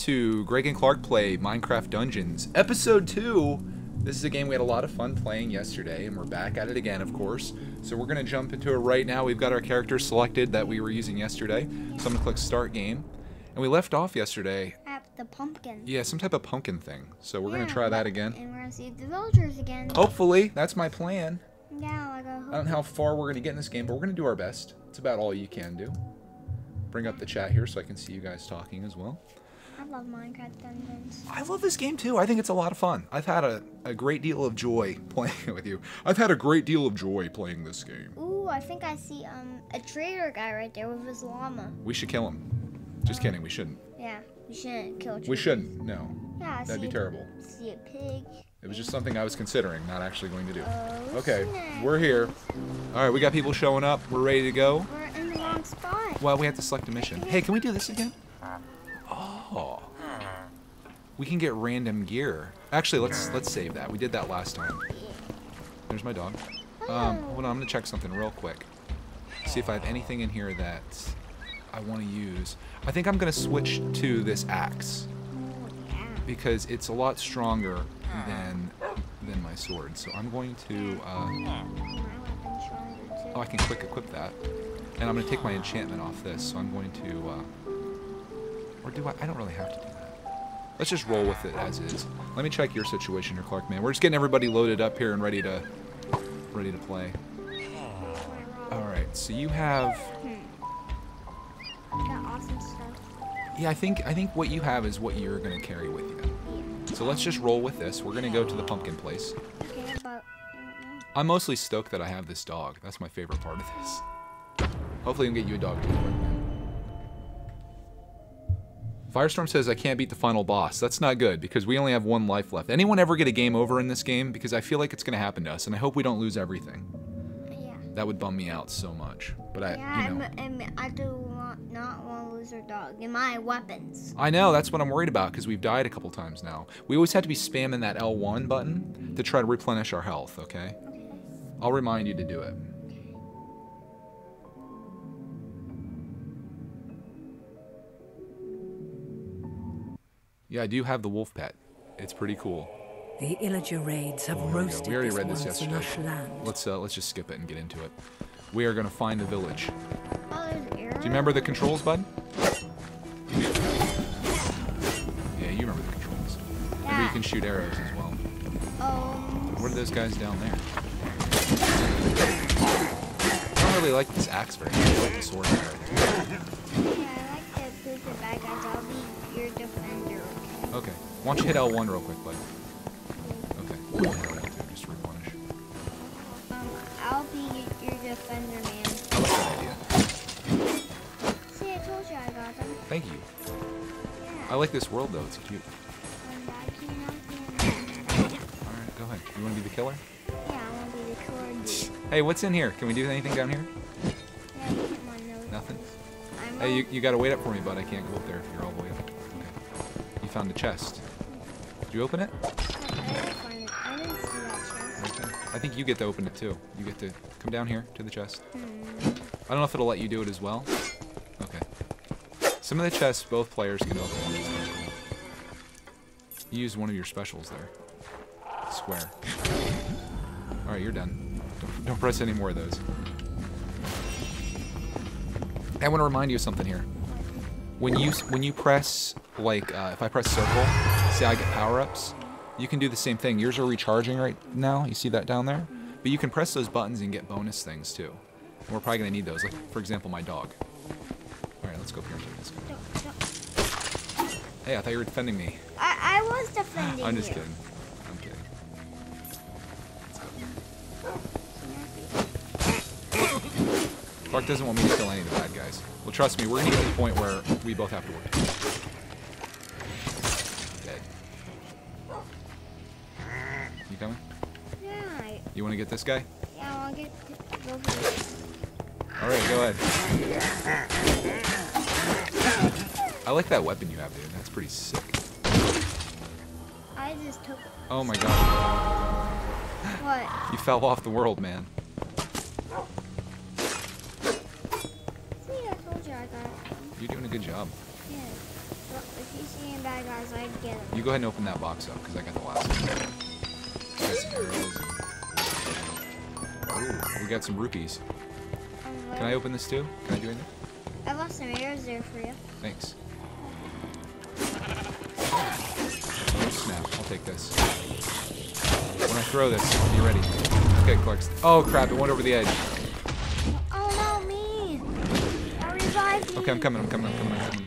to Greg and Clark Play Minecraft Dungeons, Episode 2. This is a game we had a lot of fun playing yesterday, and we're back at it again, of course. So we're going to jump into it right now. We've got our characters selected that we were using yesterday. So I'm going to click Start Game. And we left off yesterday, At the pumpkin. yeah, some type of pumpkin thing. So we're going to try that again. And we're gonna see the villagers again. Hopefully, that's my plan. Yeah, like a I don't know how far we're going to get in this game, but we're going to do our best. It's about all you can do. Bring up the chat here so I can see you guys talking as well. I love Minecraft Dungeons. I love this game too. I think it's a lot of fun. I've had a, a great deal of joy playing it with you. I've had a great deal of joy playing this game. Ooh, I think I see um a trader guy right there with his llama. We should kill him. Just kidding, we shouldn't. Yeah, we shouldn't kill. We shouldn't, no. Yeah, I That'd be a- terrible. See a pig. It was just something I was considering, not actually going to do. Oh, Okay, snap. we're here. Alright, we got people showing up. We're ready to go. We're in the wrong spot. Well, we have to select a mission. Hey, can we do this again? Oh. We can get random gear. Actually, let's let's save that. We did that last time. There's my dog. Um, hold on, I'm gonna check something real quick. See if I have anything in here that I want to use. I think I'm gonna switch to this axe because it's a lot stronger than than my sword. So I'm going to. Uh, My weapon's stronger too. oh, I can quick equip that, and I'm gonna take my enchantment off this. So I'm going to. Uh, or do I? I don't really have to do that. Let's just roll with it as is. Let me check your situation here, Clark. Man, we're just getting everybody loaded up here and ready to ready to play. All right. So you have. Got awesome stuff. Yeah, I think I think what you have is what you're gonna carry with you. So let's just roll with this. We're gonna go to the pumpkin place. I'm mostly stoked that I have this dog. That's my favorite part of this. Hopefully, I can get you a dog too. Firestorm says I can't beat the final boss. That's not good because we only have one life left. Anyone ever get a game over in this game? Because I feel like it's gonna happen to us, and I hope we don't lose everything. Yeah. That would bum me out so much. But I, Yeah, you know, I'm, I'm, I do want, not want to lose our dog and my weapons. I know that's what I'm worried about because we've died a couple times now. We always have to be spamming that L1 button to try to replenish our health. Okay. Okay. I'll remind you to do it. Yeah, I do have the wolf pet. It's pretty cool. The Illager raids have Here we roasted We already this read this once yesterday. land. Let's uh, let's just skip it and get into it. We are gonna find the village. Oh, there's arrows. Do you remember the controls, bud? Yeah, you remember the controls. Maybe you can shoot arrows as well. Um, What are those guys down there? I don't really like this axe very much. I like the sword better. yeah, I like to prove the bad guys. Why don't you hit L1 real quick, bud? Okay. L1 just to replenish. I'll be your defender, man. I like that idea. See, I told you I got them. Thank you. Yeah. I like this world though. It's cute. Um, I can help you. All right, go ahead. You want to be the killer? Yeah, I want to be the killer dude. Hey, what's in here? Can we do anything down here? Yeah, you hit my nose. Nothing? I'm Hey, you, you gotta wait up for me, bud. I can't go up there if you're all the way up. Okay. You found a chest. Did you open it? I didn't find it. I didn't see that chest. Okay. I think you get to open it too. You get to come down here to the chest. Hmm. I don't know if it'll let you do it as well. Okay. Some of the chests both players can open. which is kinda cool. You use one of your specials there. Square. Alright, you're done. Don't, don't press any more of those. I want to remind you of something here. When you when you press like uh, if I press circle, say I get power ups, you can do the same thing. Yours are recharging right now. You see that down there? But you can press those buttons and get bonus things too. And we're probably gonna need those. Like for example, my dog. All right, let's go up here and take this guy. Hey, I thought you were defending me. I, I was defending I'm just you. kidding. I'm kidding. Clark doesn't want me to kill any of the bad guys. Well, trust me, we're gonna get to the point where we both have to work. Want to get this guy? yeah, I want to get to go this. All right, go ahead. I like that weapon you have, dude. That's pretty sick. I just took Oh my god, what? you fell off the world, man. See, I told you I got it. You're doing a good job. Yeah. Well, if you see him back as I get them. You go ahead and open that box up because I got the last one. Got some arrows. Ooh, we got some rupees. Can I open this too? Can I do anything? I left some arrows there for you. Thanks. Oh, snap. I'll take this. When I throw this, be ready. Okay, Clark. Oh, crap. It went over the edge. Oh no, me! I revived. Okay, I'm coming. I'm coming. I'm coming. I'm coming.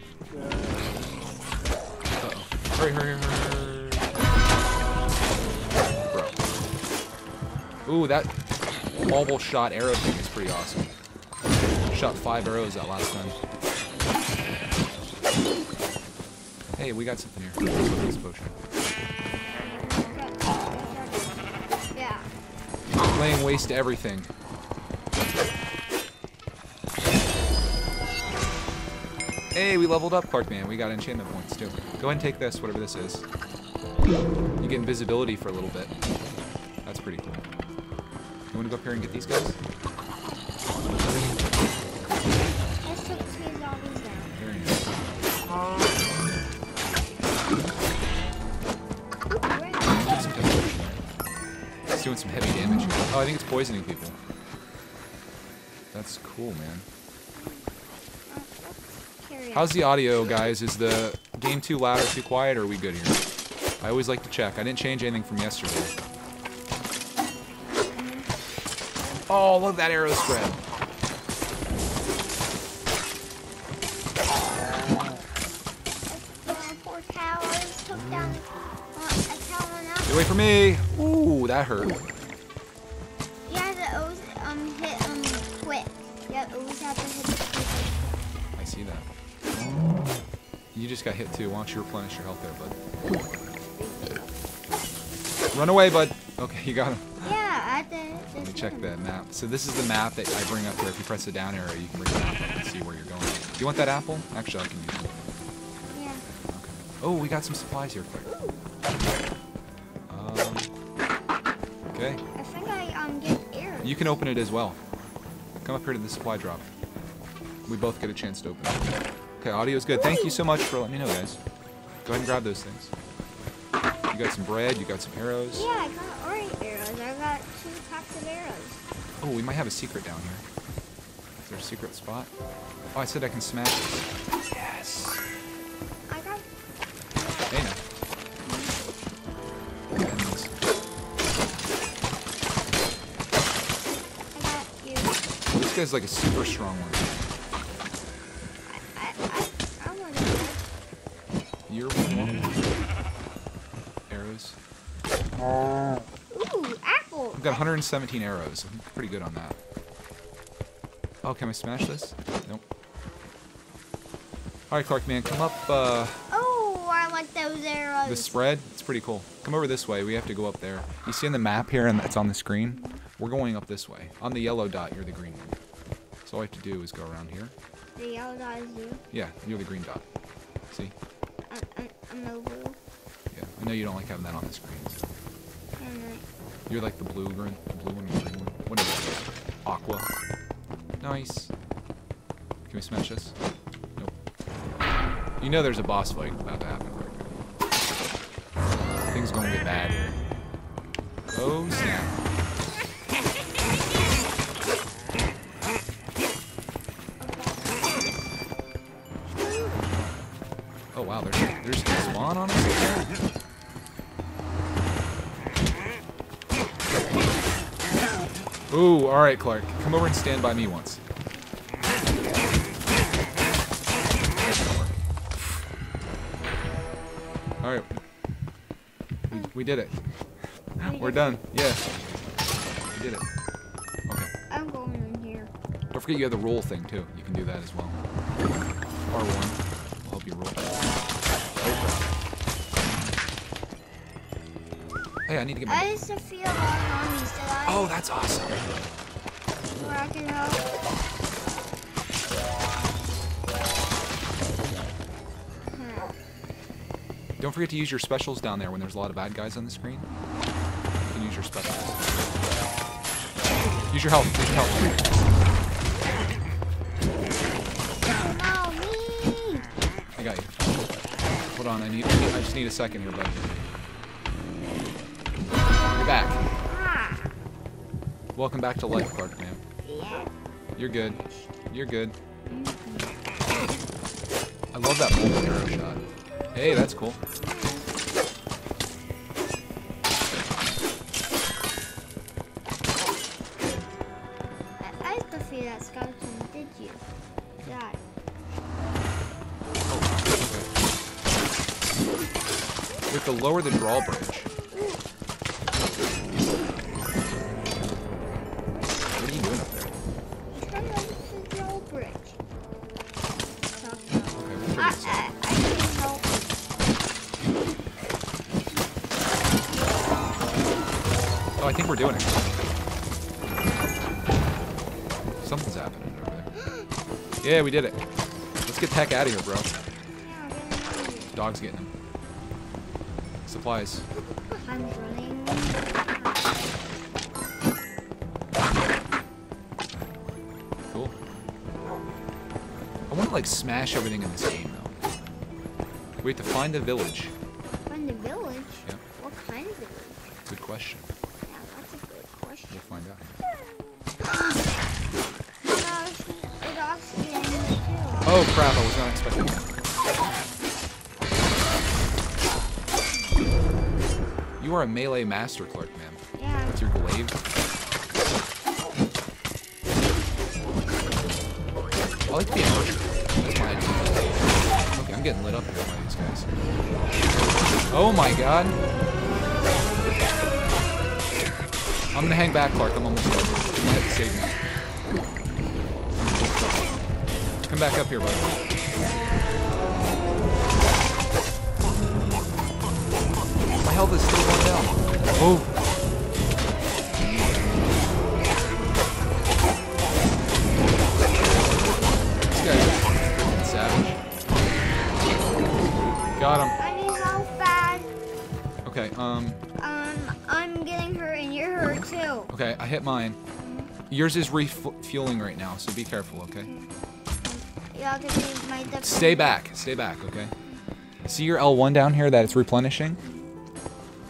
Uh-oh. Hurry, hurry, hurry. Bro. Ooh, that mobile shot arrow thing is pretty awesome. Shot five arrows that last time. Hey, we got something here. This potion. Yeah. Laying waste to everything. Hey, we leveled up, Clark Man. We got enchantment points too. Go ahead and take this, whatever this is. You get invisibility for a little bit. That's pretty cool. You want to go up here and get these guys? It's doing some heavy damage. Oh, I think it's poisoning people. That's cool, man. How's the audio, guys? Is the game too loud or too quiet, or are we good here? I always like to check. I didn't change anything from yesterday. Oh, look at that arrow spread. Four towers took down a tower now. Get away from me! Ooh, that hurt. You have to always um hit um quick. You have- always have to hit it quick. I see that. You just got hit too. Why don't you replenish your health there, bud? Run away, bud. Okay, you got him. Check the map. So this is the map that I bring up where if you press the down arrow, you can bring the map up and see where you're going. Do you want that apple? Actually, I can use it. Yeah. Okay. Oh, we got some supplies here, quick. Um, okay. I think I um get arrows. You can open it as well. Come up here to the supply drop. We both get a chance to open it. Okay, audio's good. Thank you so much for letting me know, guys. Go ahead and grab those things. You got some bread, you got some arrows. Yeah, I got orange arrows. I got two packs of arrows. Oh, we might have a secret down here. Is there a secret spot? Oh, I said I can smash this. Yes. I got Hey, now. Goodness. I got you. This guy's like a super strong one. I I I want to. You're one. Arrows. I've got 117 arrows. I'm pretty good on that. Oh, can I smash this? Nope. Alright, Clark, man, come up uh, Oh, I like those arrows. the spread. It's pretty cool. Come over this way. We have to go up there. You see on the map here, and that's on the screen? We're going up this way. On the yellow dot, you're the green one. So all I have to do is go around here. The yellow dot is you. Yeah, you're the green dot. See? I'm, I'm, I'm. Yeah. I know you don't like having that on the screen. You're like the blue green, the blue one, green one. What is it? Aqua. Nice. Can we smash this? Nope. You know there's a boss fight about to happen. Clark. Things gonna get bad. Oh snap. Ooh, alright, Clark. Come over and stand by me once. Alright. We, we did it. We're done. Yeah. We did it. Okay. I'm going in here. Don't forget you have the roll thing too. You can do that as well. R1 will help you roll. Hey, I need to get my... I used to feel a lot of. Did I? Oh, that's awesome. Where I can help. Hmm. Don't forget to use your specials down there when there's a lot of bad guys on the screen. You can use your specials. Use your health. Use your health. No, me. I got you. Hold on, I need, I just need a second here, bud. Welcome back to life, Clark, man. You're good. You're good. I love that bolt arrow shot. Hey, that's cool. I, I used to fear that skeleton, did you? God. We have to lower the drawbridge. I think we're doing it. Something's happening over there. Yeah, we did it. Let's get the heck out of here, bro. Dog's getting him. Supplies. I'm running. Cool. I want to like smash everything in this game though. We have to find a village. Are a melee master, Clark, man. Yeah. That's your glaive. I like to be an archer. That's my idea. Okay, I'm getting lit up here by these guys. Oh my god. I'm gonna hang back, Clark. I'm almost done. You might have to save me. Come back up here, bud. Yours is refueling right now, so be careful, okay? Y'all my. Stay back, stay back, okay? See your L1 down here that it's replenishing?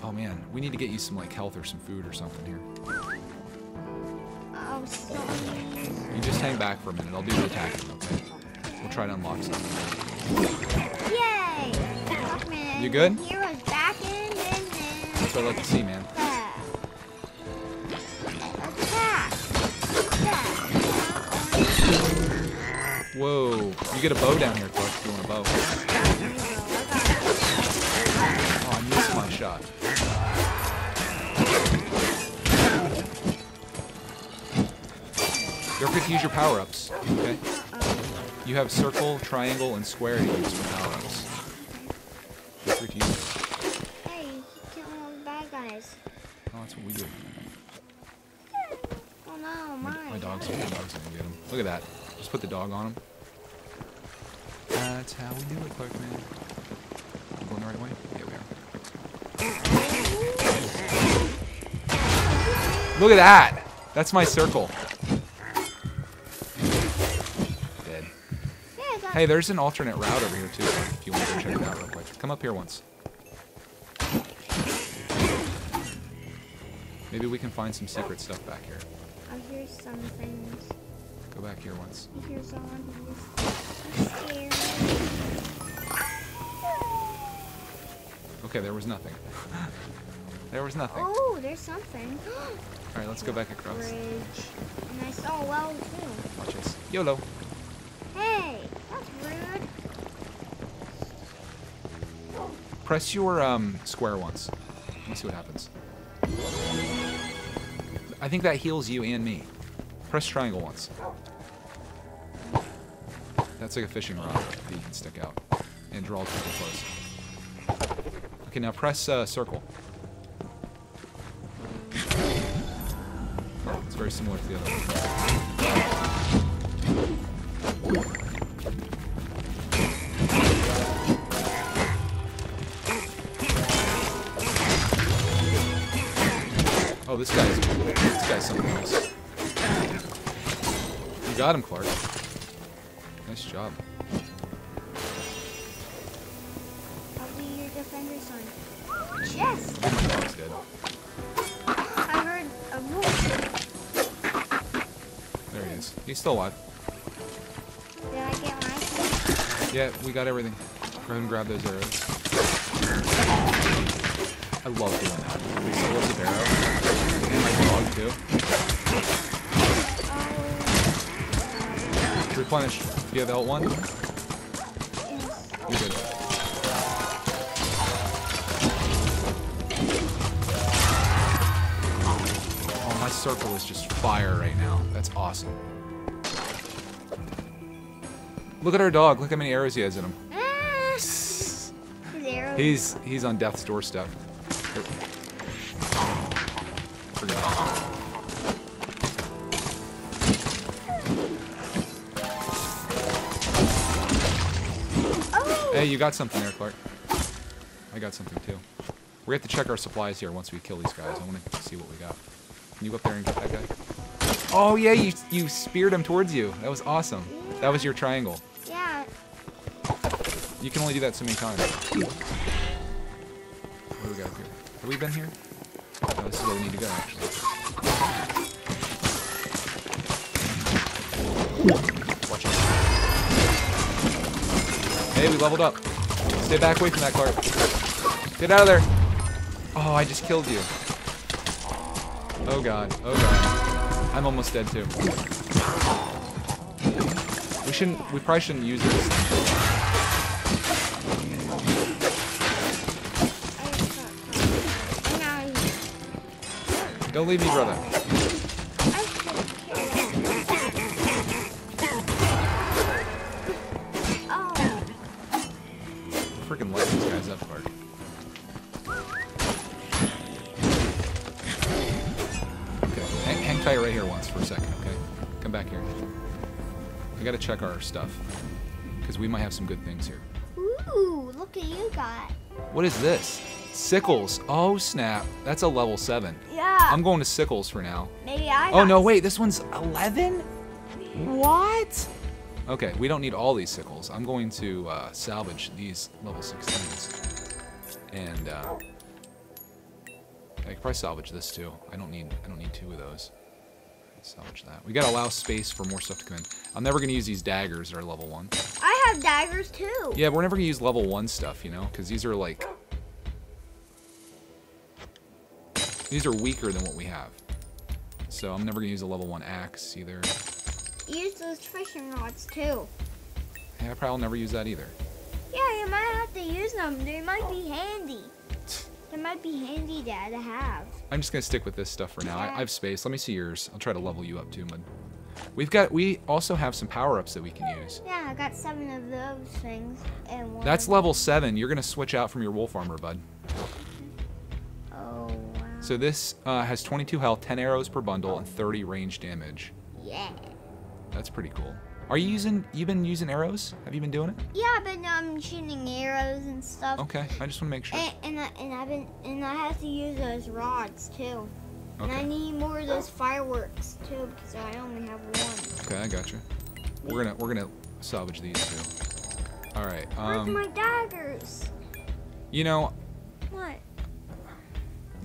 Oh man, we need to get you some like health or some food or something here. Oh, sorry. You just hang back for a minute. I'll do the attacking, okay? We'll try to unlock something. Yay! You good? Heroes back in business. That's what I like to see, man. Get a bow down here, Clark, if you want a bow. Oh, I missed my shot. Don't forget to use your power-ups, okay? You have circle, triangle, and square to use for power-ups. Don't forget to use them. Hey, you keep killing all the bad guys. Oh, that's what we do. Oh no, My, my dog's, my dog's gonna get him. Look at that. Just put the dog on him. That's how we do it, Clark, man. You going the right way? Yeah, we are. Look at that! That's my circle. Dead. Yeah, I got Hey, there's an alternate route over here, too, if you want to check it out real quick. Come up here once. Maybe we can find some secret stuff back here. I hear some things. Go back here once. I hear someone. Okay, there was nothing. there was nothing. Oh, there's something. Alright, let's go back across. Bridge. And I saw a well too. Watch this. YOLO. Hey, that's rude. Press your um, square once. Let me see what happens. I think that heals you and me. Press triangle once. That's like a fishing rod that you can stick out and draw people close. Okay, now press uh, circle. It's very similar to the other one. Oh, this guy's this guy's something else. You got him, Clark. Nice job. I'll Fender's on. Yes! Oh, my dog's dead. I heard a wolf. There he is. He's still alive. Did I get my thing? Yeah, we got everything. Go ahead and grab those arrows. I love doing that. Explosive arrow. And my dog too. Oh, Replenish. Do you have L1? You're good. Oh, my circle is just fire right now. That's awesome. Look at our dog. Look how many arrows he has in him. He's he's on death's doorstep. Hey, you got something there, Clark. I got something too. We have to check our supplies here once we kill these guys. I want to see what we got. Can you go up there and get that guy? Oh yeah, you you speared him towards you. That was awesome. That was your triangle. Yeah. You can only do that so many times. What do we got up here? Have we been here? No, this is where we need to go, actually. Hey, we leveled up. Stay back away from that cart. Get out of there. Oh, I just killed you. Oh god. Oh god. I'm almost dead too. We shouldn't. We probably shouldn't use this. Don't leave me, brother. We gotta check our stuff. Because we might have some good things here. Ooh, look at you got. What is this? Sickles. Oh, snap. That's a level 7. Yeah. I'm going to sickles for now. Maybe I. Oh, no, wait. This one's 11? What? Okay, we don't need all these sickles. I'm going to uh, salvage these level 16s. And, uh... I could probably salvage this too. I don't need I don't need two of those. Salvage that. We gotta allow space for more stuff to come in. I'm never gonna use these daggers that are level one. I have daggers too. Yeah, we're never gonna use level one stuff, you know, because these are like these are weaker than what we have. So I'm never gonna use a level one axe either. Use those fishing rods too. Yeah, I probably will never use that either. Yeah, you might have to use them. They might be handy. They might be handy to, to have. I'm just gonna stick with this stuff for now. I, I have space. Let me see yours. I'll try to level you up too, bud. We've got. We also have some power ups that we can use. Yeah, I got seven of those things and one. That's level seven. You're gonna switch out from your wolf armor, bud. Oh wow. So this uh, has 22 health, 10 arrows per bundle, and 30 range damage. Yeah. That's pretty cool. Are you using? You've been using arrows? Have you been doing it? Yeah, I've been um shooting arrows and stuff. Okay, I just want to make sure. And and, I, and I've been and I have to use those rods too. Okay. And I need more of those fireworks too because I only have one. Okay, I got you. We're gonna we're gonna salvage these too. All right. Where's Um, my daggers? you know, What?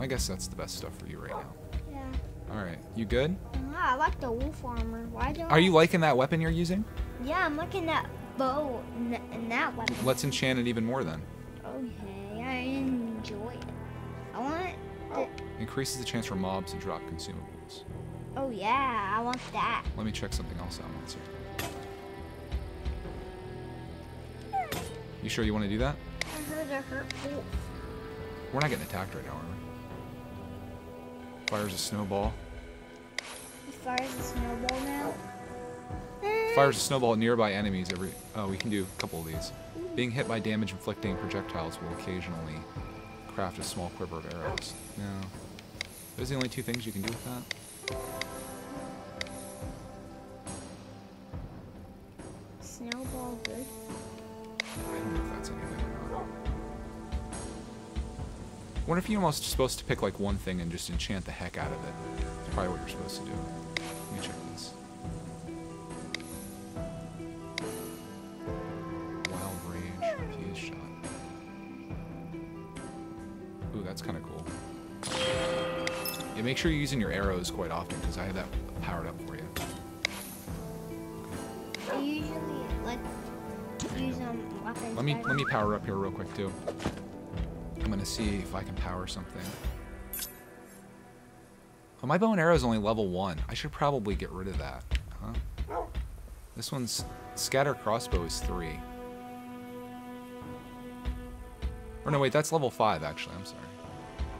I guess that's the best stuff for you right now. Yeah. All right, you good? Ah, I like the wolf armor. Why don't? Are you liking that weapon you're using? Yeah, I'm liking that bow and, that weapon. Let's enchant it even more then. Okay, I enjoy it. I want it. Increases the chance for mobs to drop consumables. oh yeah, I want that. Let me check something else out. One second. You sure you want to do that? I heard a hurt wolf. We're not getting attacked right now, are we? Fires a snowball. He fires a snowball now. Fires a snowball at nearby enemies every. Oh, we can do a couple of these. Being hit by damage inflicting projectiles will occasionally craft a small quiver of arrows. No. Those are the only two things you can do with that? Snowball good. What if you're almost supposed to pick like one thing and just enchant the heck out of it? That's probably what you're supposed to do. Let me check this. Wild Rage, Fused Shot. Ooh, that's kind of cool. Yeah, make sure you're using your arrows quite often because I have that powered up for you. I usually like use um weapons. Let me let me power up here real quick too. I'm gonna see if I can power something. Oh, my bow and arrow is only level one. I should probably get rid of that, huh? This one's scatter crossbow is three. Or no, wait, that's level five actually. I'm sorry.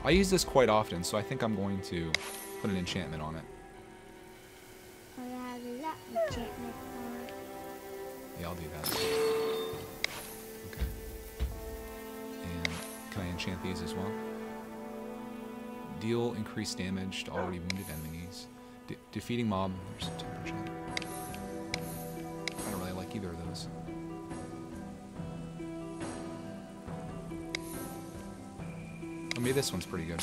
I use this quite often, so I think I'm going to put an enchantment on it. I have a lot of enchantment on it. Yeah, I'll do that. Can I enchant these as well? Deal increased damage to already wounded enemies. De defeating mob. There's some temper check. I don't really like either of those. Oh, maybe this one's pretty good.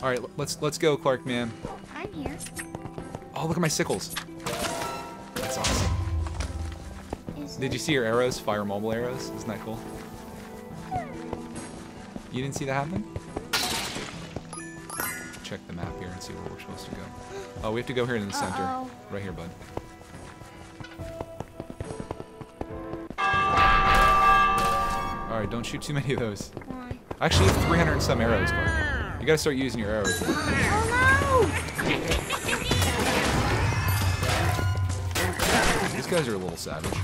All right, let's let's go, Clark man. I'm here. Oh, look at my sickles. That's awesome. Is Did you see your arrows? Fire mobile arrows? Isn't that cool? You didn't see that happen? Check the map here and see where we're supposed to go. Oh, we have to go here in the center. Uh-oh. Right here, bud. Alright, don't shoot too many of those. Why? Actually, have 300 and some arrows. You gotta start using your arrows. Oh no! These guys are a little savage.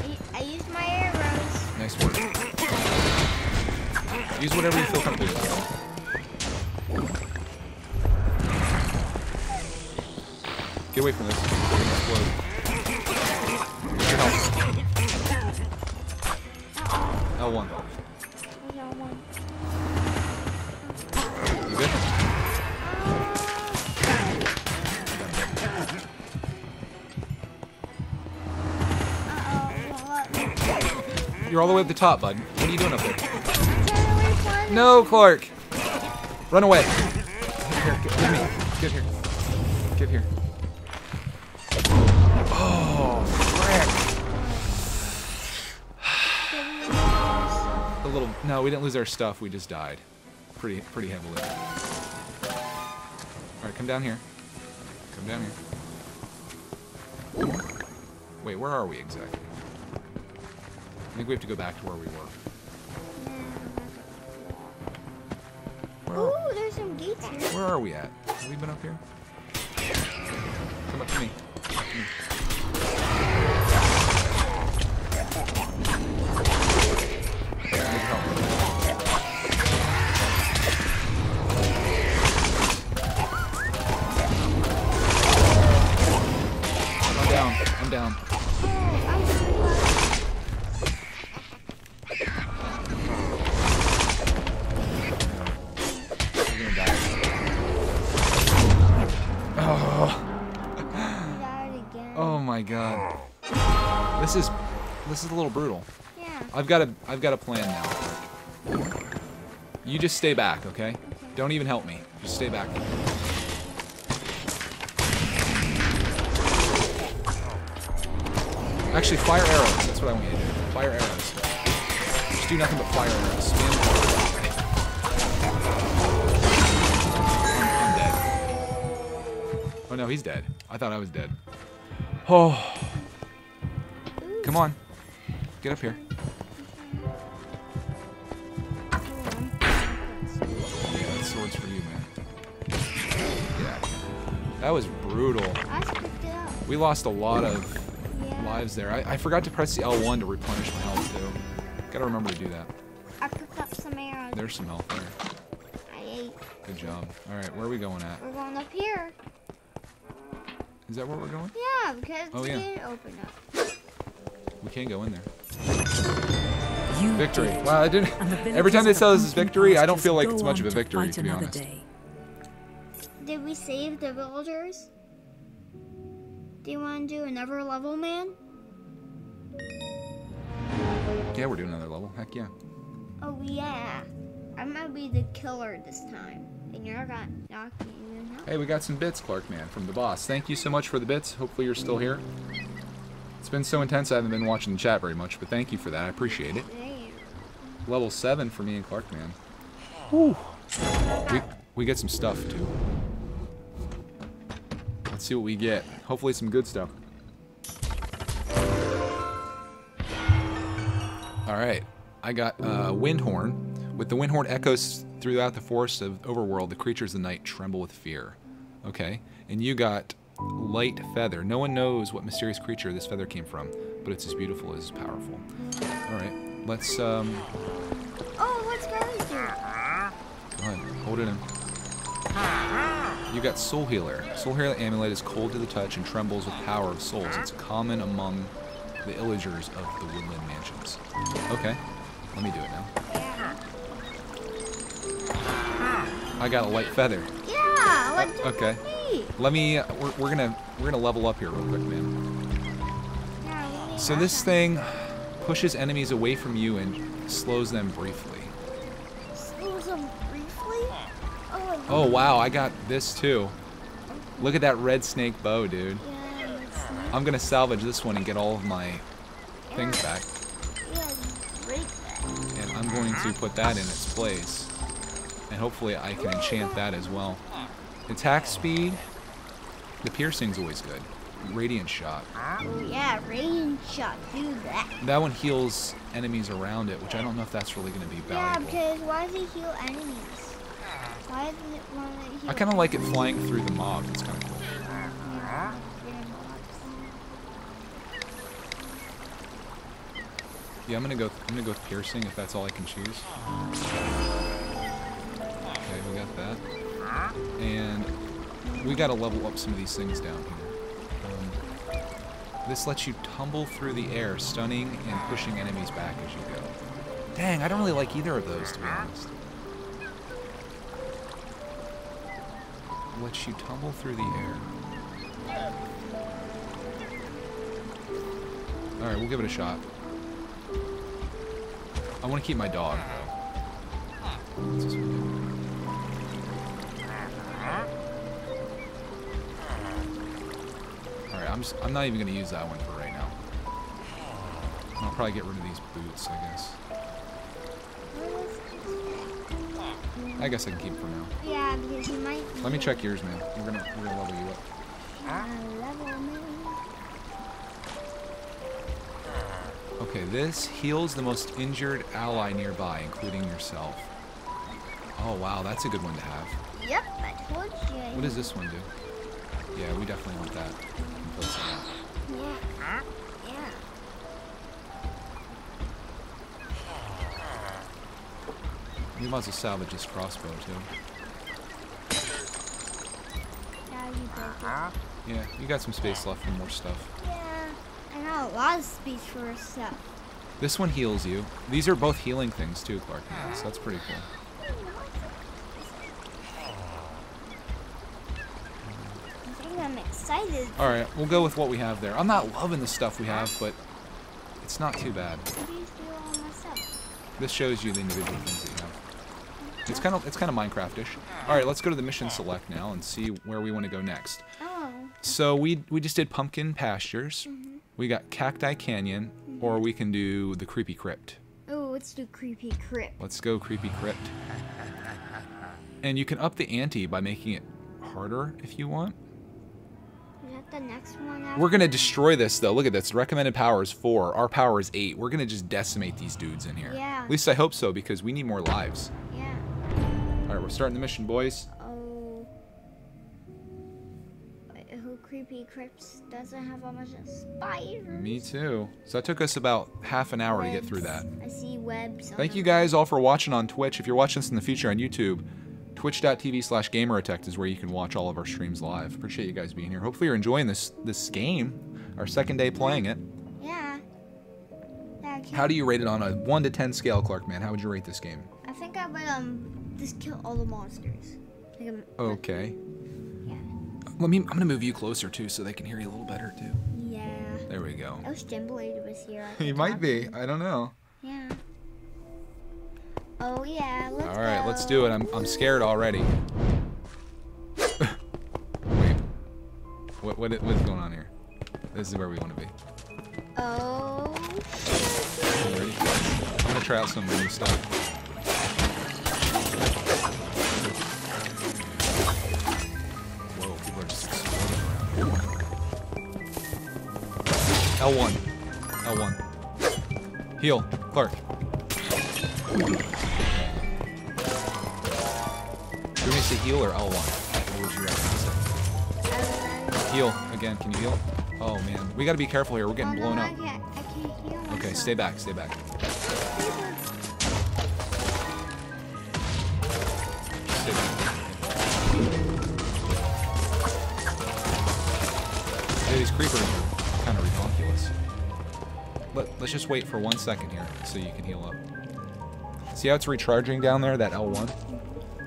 I, I used my arrows. Nice work. Use whatever you feel comfortable with. Get away from this. It's gonna explode. Your health. L1. There's no one. You good? You're all the way at the top, bud. What are you doing up there? No, Clark! Run away. Here, get, get me. Get here. Get here. Oh, frick. A little. No, we didn't lose our stuff. We just died. Pretty, pretty heavily. All right, come down here. Come down here. Wait, where are we exactly? I think we have to go back to where we were. There's some gates here. where are we at? Have we been up here? Come up to me. Come to me. Is a little brutal. Yeah. I've got a I've got a plan now. You just stay back, okay? Don't even help me. Just stay back. Actually, fire arrows. That's what I want you to do. Fire arrows. Just do nothing but fire arrows. Spam. I'm, I'm dead. Oh no, he's dead. I thought I was dead. Oh, come on. Get up here. Yeah, that sword's for you, man. Yeah. That was brutal. I just picked it up. We lost a lot of Yeah. lives there. I, I forgot to press the L1 to replenish my health, too. Gotta remember to do that. I picked up some arrows. There's some health there. I ate. Good job. Alright, where are we going at? We're going up here. Is that where we're going? Yeah, because Oh, yeah. gate opened up. We can't go in there. You Victory. did. Wow, I didn't. Every time they villagers tell of us it's victory, I don't feel like it's much of a victory, fight to be another honest. day. Did we save the villagers? Do you want to do another level, man? Yeah, we're doing another level. Heck yeah. Oh yeah. I'm gonna be the killer this time, and you're not not even. Hey, we got some bits, Clark Man, from the boss. Thank you so much for the bits. Hopefully you're still here. It's been so intense I haven't been watching the chat very much, but thank you for that. I appreciate it. Level 7 for me and Clark Man. Whew. We, we get some stuff, too. Let's see what we get. Hopefully some good stuff. Alright. I got a uh, Windhorn. With the Windhorn echoes throughout the forest of Overworld, the creatures of the night tremble with fear. Okay. And you got Light Feather. No one knows what mysterious creature this feather came from, but it's as beautiful as powerful. Alright. Let's, um... Oh, what's Scarlet do? Go ahead. Hold it in. You got Soul Healer. Soul Healer Amulet is cold to the touch and trembles with power of souls. It's common among the illagers of the Woodland Mansions. Okay. Let me do it now. I got a light feather. Yeah, what did okay. Let me. We're, we're gonna we're gonna level up here real quick, man. Yeah, So this thing pushes enemies away from you and slows them briefly. Slows them briefly. Oh, Oh wow, I got this too. Look at that red snake bow, dude. Yeah, I'm gonna salvage this one and get all of my things back. Yeah. And I'm going to put that in its place. And hopefully I can enchant that as well. Attack speed. The piercing's always good. Radiant shot. Oh yeah, radiant shot. Do that. That one heals enemies around it, which I don't know if that's really going to be Yeah, because why does it heal enemies? Why does it want to heal? I kind of like it flying through the mob. It's kind of cool. Yeah, yeah, Yeah, I'm gonna go. I'm gonna go with piercing if that's all I can choose. Okay, we got that. And we gotta level up some of these things down here. Um, this lets you tumble through the air, stunning and pushing enemies back as you go. Dang, I don't really like either of those, to be honest. Lets you tumble through the air. Alright, we'll give it a shot. I want to keep my dog. What's I'm, just, I'm not even going to use that one for right now. I'll probably get rid of these boots, I guess. I guess I can keep for now. Yeah, because you might. Let me check yours, man. We're gonna we're gonna level you up. Uh, level. Okay, this heals the most injured ally nearby, including yourself. Oh wow, that's a good one to have. Yep, I told you. What does this one do? Yeah, we definitely want that. In place of that. Yeah. Yeah. We might as well salvage this crossbow too. Yeah, you broke it. Yeah, you got some space left for more stuff. Yeah. I got a lot of space for stuff. This one heals you. These are both healing things too, Clark. Yeah, so that's pretty cool. Excited. All right, we'll go with what we have there. I'm not loving the stuff we have, but it's not too bad. What you do all my? This shows you the individual things that you have. It's kind of it's kind of Minecraftish. All right, let's go to the mission select now and see where we want to go next. Oh. So we we just did pumpkin pastures. Mm-hmm. We got cacti canyon, or we can do the creepy crypt. Oh, let's do creepy crypt. Let's go creepy crypt. And you can up the ante by making it harder if you want. The next one? After? We're gonna destroy this though. Look at this. Recommended power is four. Our power is eight. We're gonna just decimate these dudes in here. Yeah. At least I hope so because we need more lives. Yeah. All right, we're starting the mission, boys. Oh. Who creepy crypts doesn't have a bunch of spiders? Me too. So that took us about half an hour to get through that. I see webs. Thank you guys all for watching on Twitch. If you're watching this in the future on YouTube, twitch.tv slash gameritect is where you can watch all of our streams live. Appreciate you guys being here. Hopefully you're enjoying this this game. Our second day playing it. Yeah. Yeah. How do you rate it on a 1 to 10 scale, Clark, man? How would you rate this game? I think I would um just kill all the monsters. Like, um, Okay. Yeah. Let me I'm gonna move you closer too so they can hear you a little better too. Yeah. There we go. I was here. I He might be. I don't know. Oh yeah, let's All right, go. let's do it. I'm, I'm scared already. Wait. What, what, what's going on here? This is where we want to be. Oh. I'm ready. I'm going to try out some new stuff. Whoa, L1. L1. Heal. Clark. To heal or L1? What would you me say? Heal. Again, can you heal? Oh man, we gotta be careful here. We're getting oh, blown no, up. Can't, can't. Okay, stay back, stay back. Stay back. Yeah, these creepers are kind of ridiculous. Let, let's just wait for one second here so you can heal up. See how it's recharging down there, that L1?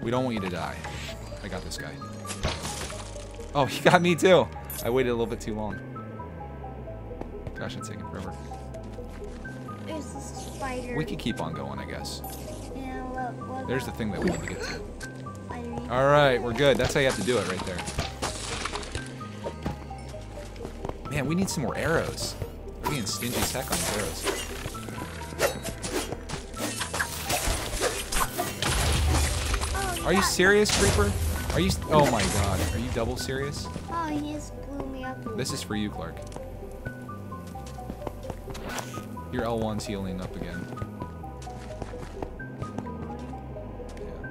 We don't want you to die. I got this guy. Oh, he got me too. I waited a little bit too long. Gosh, it's taking forever. There's a spider. We could keep on going, I guess. Yeah, There's the thing that we need to get to. All right, we're good. That's how you have to do it right there. Man, we need some more arrows. We're being stingy tech on these arrows. Are you serious, Creeper? Are you? Oh my God! Are you double serious? Oh, he just blew me up. This is for you, Clark. Your L1's healing up again. Yeah.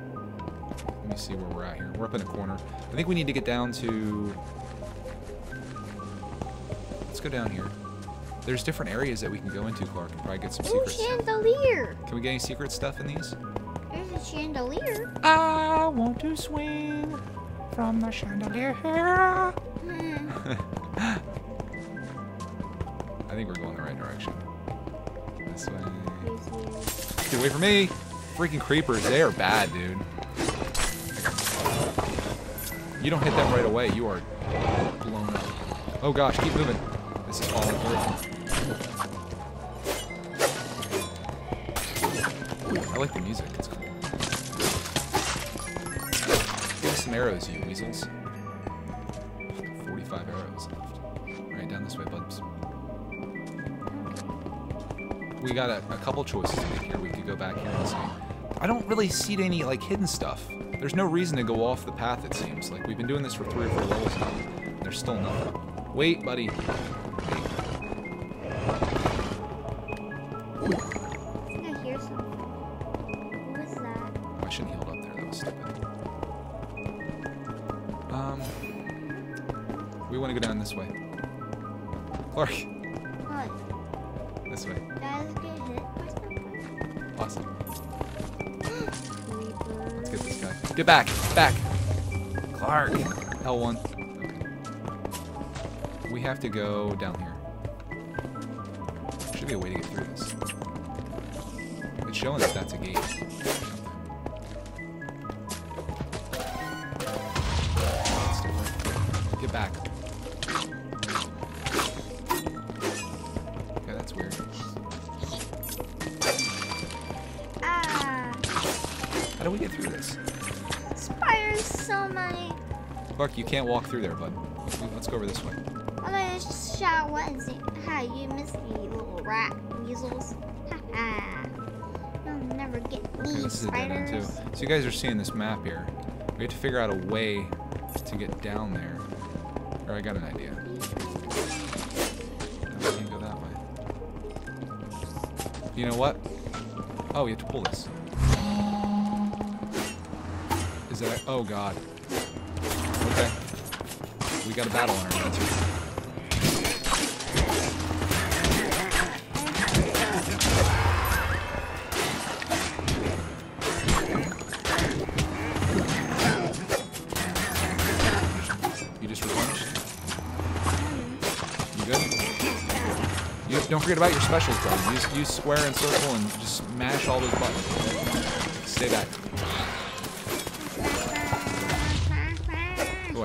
Let me see where we're at here. We're up in a corner. I think we need to get down to... Let's go down here. There's different areas that we can go into, Clark, and probably get some Ooh, secret chandelier. Can we get any secret stuff in these? There's a chandelier. I want to swing from the chandelier. Hmm. I think we're going the right direction. This way. He's Get away from me! Freaking creepers, they are bad, dude. You don't hit them right away, you are blown up. Oh gosh, keep moving. This is falling through. I like the music, some arrows, you weasels. 45 arrows left. Alright, down this way, bubs. We got a, a couple choices to make here. We could go back here and see. I don't really see any, like, hidden stuff. There's no reason to go off the path, it seems. Like, we've been doing this for three or four levels now. There's still nothing. Wait, buddy. Get back! Back! Clark! L1. Okay. We have to go down here. Should be a way to get can't walk through there, bud. Let's go over this way. I'm gonna shot Wednesday. Ha, you missed me, little rat weasels. Ha ha. You'll never get Okay, me, this is a dead end too. So you guys are seeing this map here. We have to figure out a way to get down there. Or I got an idea. No, we can't go that way. You know what? Oh, we have to pull this. Is that? Oh God. We got a battle on our hands. You just replenished? You good? You, don't forget about your specials, bro. Use, use square and circle and just mash all those buttons. Stay back.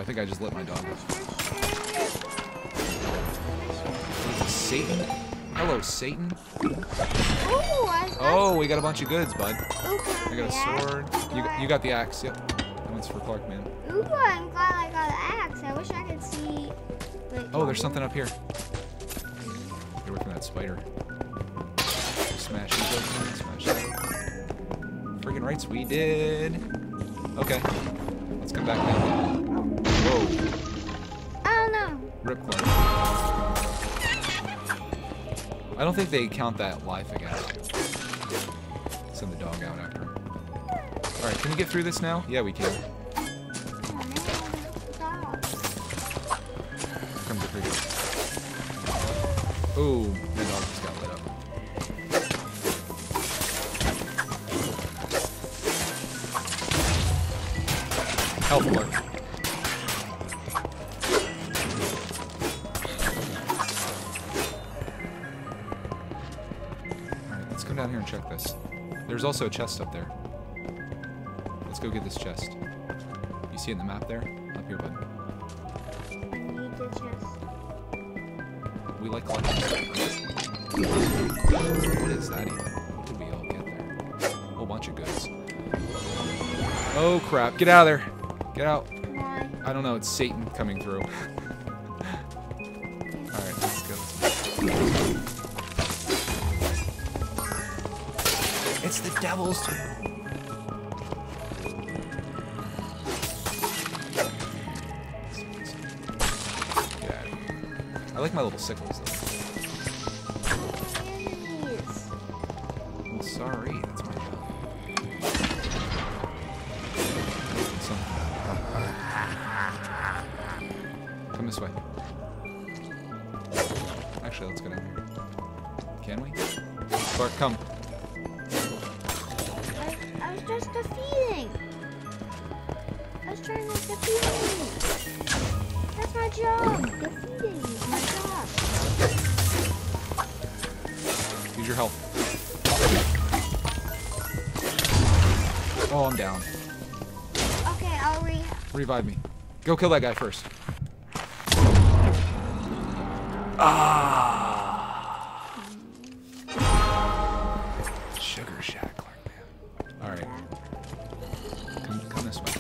Think I just let my dog it Satan? Hello, Satan. Ooh, Oh, we got a bunch of goods, bud. Ooh, I got a sword. You, you got the axe. Yep. That one's for Clark, man. Ooh, I'm glad I got an axe. I wish I could see. Oh, there's something up here. Get away from that spider. Smash these open. Smash that. Friggin' rights, we did. Okay. Let's come back down. Whoa. I don't know. Rip Clark. I don't think they count that life again. Send the dog out after him. Alright, can we get through this now? Yeah, we can. Also a chest up there. Let's go get this chest. You see it in the map there? Up here, bud. I need the chest. We like collecting stuff. What is that even? What did we all get there? A whole bunch of goods. Oh crap, get out of there. Get out. I don't know, it's Satan coming through. Here. I like my little sickles though. Oh, I'm down. Okay, I'll re. Revive me. Go kill that guy first. Ah. Sugar Shack, Clark, man. All right. Come, come this way.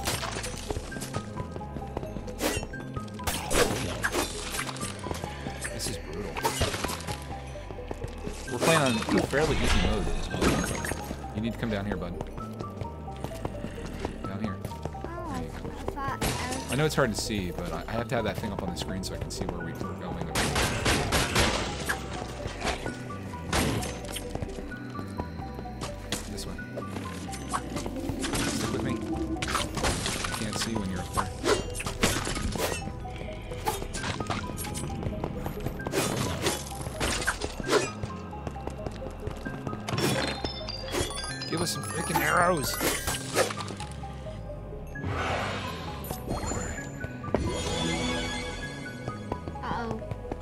This is brutal. We're playing on a fairly easy mode. You need to come down here, bud. I know it's hard to see, but I have to have that thing up on the screen so I can see where we- we're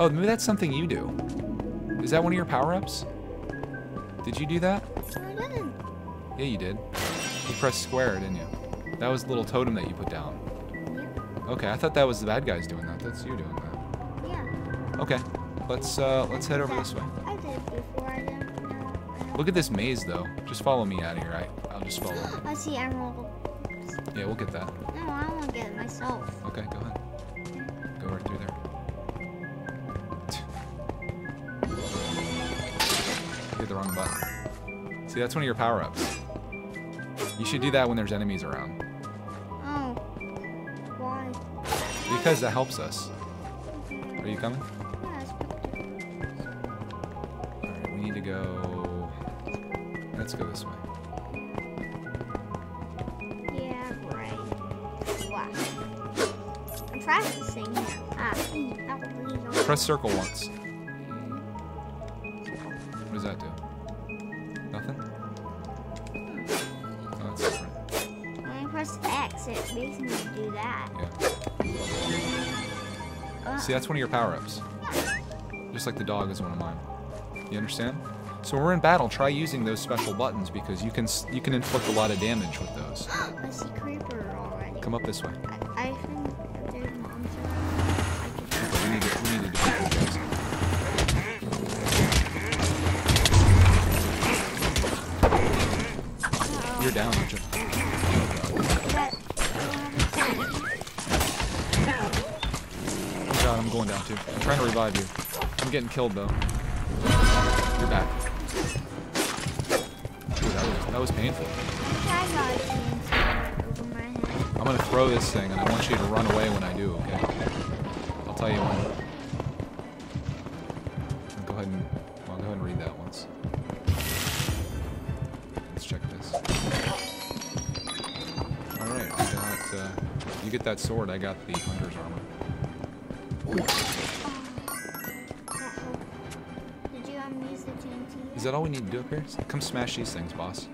oh. Maybe that's something you do. Is that one of your power-ups? Did you do that? I didn't. Yeah, you did. You pressed square, didn't you? That was the little totem that you put down. Yeah. Okay, I thought that was the bad guys doing that. That's you doing that. Yeah. Okay, let's uh, let's head over this way. I did before. I didn't know. Look at this maze, though. Just follow me out of here. I I'll just follow. I see emerald. Yeah, we'll get that. No, I want to get it myself. Okay, go ahead. See, that's one of your power-ups. You should do that when there's enemies around. Oh. Why? Because that helps us. Are you coming? Alright, we need to go... Let's go this way. Yeah, right. Wow. I'm practicing here. Ah, that will lead on. Press circle once. See, that's one of your power-ups. Just like the dog is one of mine. You understand? So when we're in battle, try using those special buttons because you can you can inflict a lot of damage with those. I see creeper already. Come up this way. I, I think there's monster. I can Okay, we need to we need to defeat these guys. You're down, aren't you? Too. I'm trying to revive you. I'm getting killed though. You're back. Ooh, that was that was painful. I'm gonna throw this thing, and I want you to run away when I do. Okay? I'll tell you when. Go ahead and well, go ahead and need that once. Let's check this. Alright, I got, uh, you get that sword, I got the hunter's armor. That that all we need to do up here? Come smash these things, boss.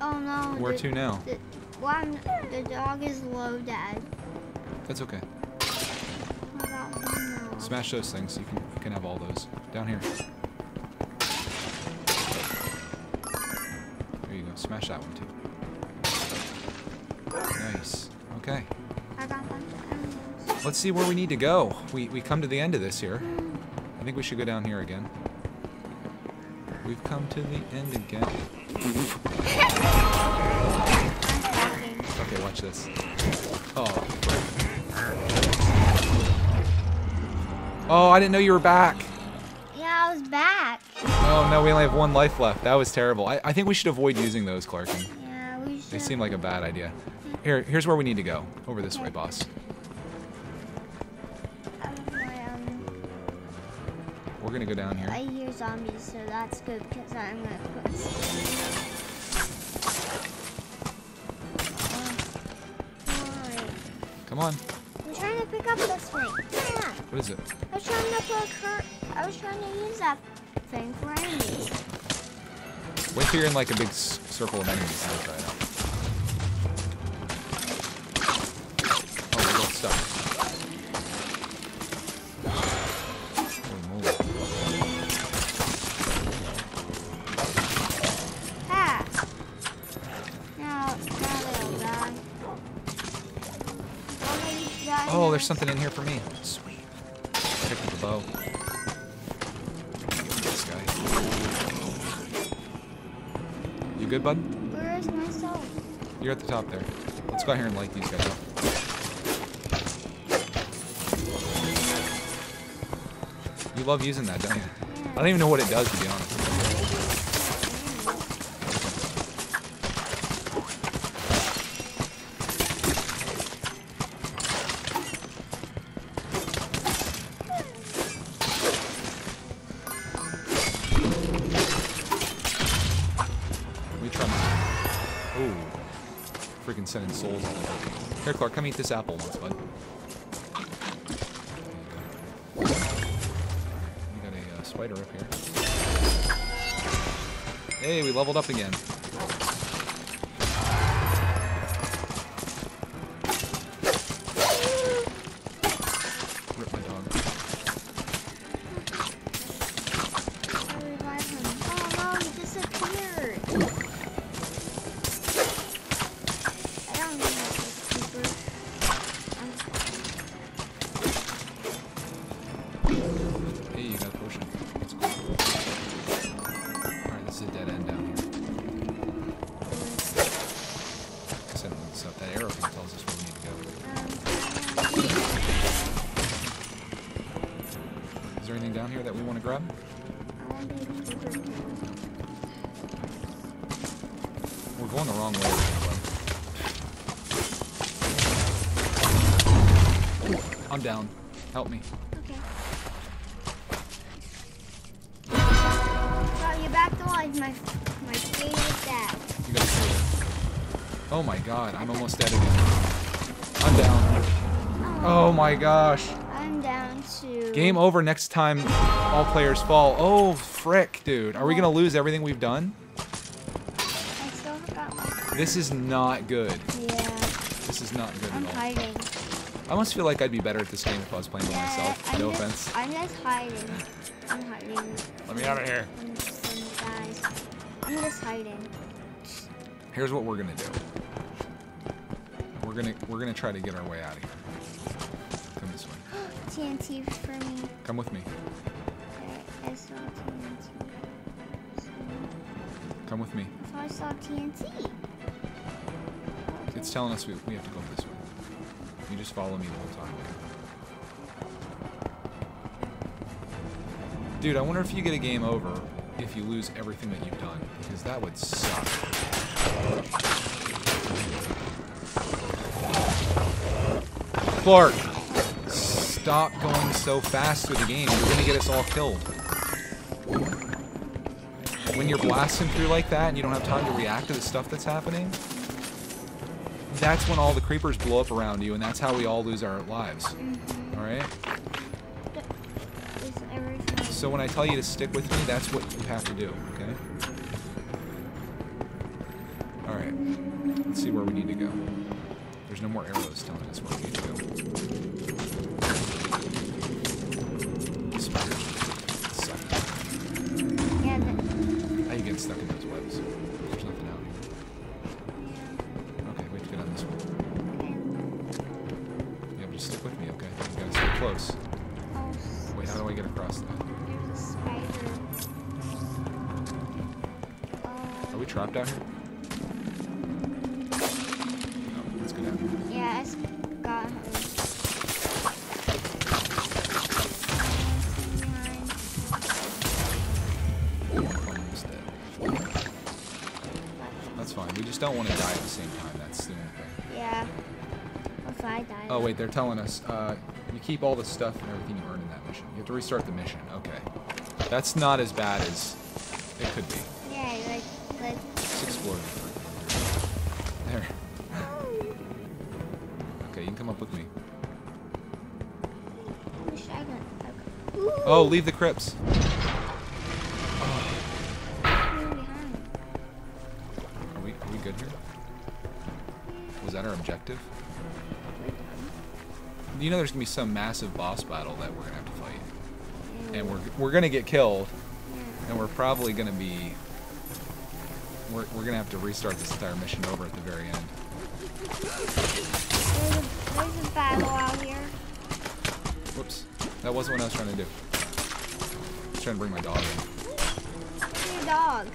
Oh no. Where the, to now? The, well, the dog is low, Dad. That's okay. What about him now? Smash those things. You can you can have all those. Down here. Let's see where we need to go. We we come to the end of this here. I think we should go down here again. We've come to the end again. Okay, watch this. Oh. Oh, I didn't know you were back. Yeah, I was back. Oh no, we only have one life left. That was terrible. I, I think we should avoid using those, Clarkin. Yeah, we should. They seem like a bad idea. Here, here's where we need to go. Over this way, boss. We're gonna go down here. I hear zombies, so that's good because I'm gonna put. Come on. I'm trying to pick up this thing. Yeah. What is it? I was trying to put her. I was trying to use that thing for enemies. Wait till you're in like a big circle of enemies there's something in here for me. Sweet. Pick up the bow. This guy. You good, bud? Where is my soul? You're at the top there. Let's go out here and light these guys up. You love using that, don't you? I don't even know what it does, to be honest. Come eat this apple once, bud. We got a uh, spider up here. Hey, we leveled up again. To over next time all players fall. Oh, frick, dude. Are we gonna lose everything we've done? I still got my This is not good. yeah. This is not good I'm at all. hiding. I almost feel like I'd be better at this game if I was playing by Yeah, myself. I'm No just, offense. I'm just hiding. I'm hiding Let me out of here. from some guys. I'm just hiding. Here's what we're gonna do. We're gonna we're gonna try to get our way out of here. Come this way. TNT for me. Come with me. Okay, I saw TNT. Come with me. I I saw TNT. It's telling us we, we have to go this way. You just follow me the whole time. Dude, I wonder if you get a game over if you lose everything that you've done. Because that would suck. Clark, stop going so fast through the game. You're gonna get us all killed. When you're blasting through like that and you don't have time to react to the stuff that's happening, that's when all the creepers blow up around you, and that's how we all lose our lives. Mm-hmm. All right. Is everything So when I tell you to stick with me, that's what you have to do. Okay. All right. Let's see where we need to go. There's no more arrows telling us where we need to go. Just don't want to die at the same time. That's the only thing. Yeah. If I die. Oh wait, they're telling us uh, you keep all the stuff and everything you earn in that mission. You have to restart the mission. Okay, that's not as bad as it could be. Yeah, like, like. Let's explore the There. Okay, you can come up with me. Wish I got. Okay. Oh, leave the crypts. Know, there's gonna be some massive boss battle that we're gonna have to fight, and we're we're gonna get killed, and we're probably gonna be. We're, we're gonna have to restart this entire mission over at the very end. There's a, there's a battle out here. Whoops, that wasn't what I was trying to do. I was trying to bring my dog in. Your dog?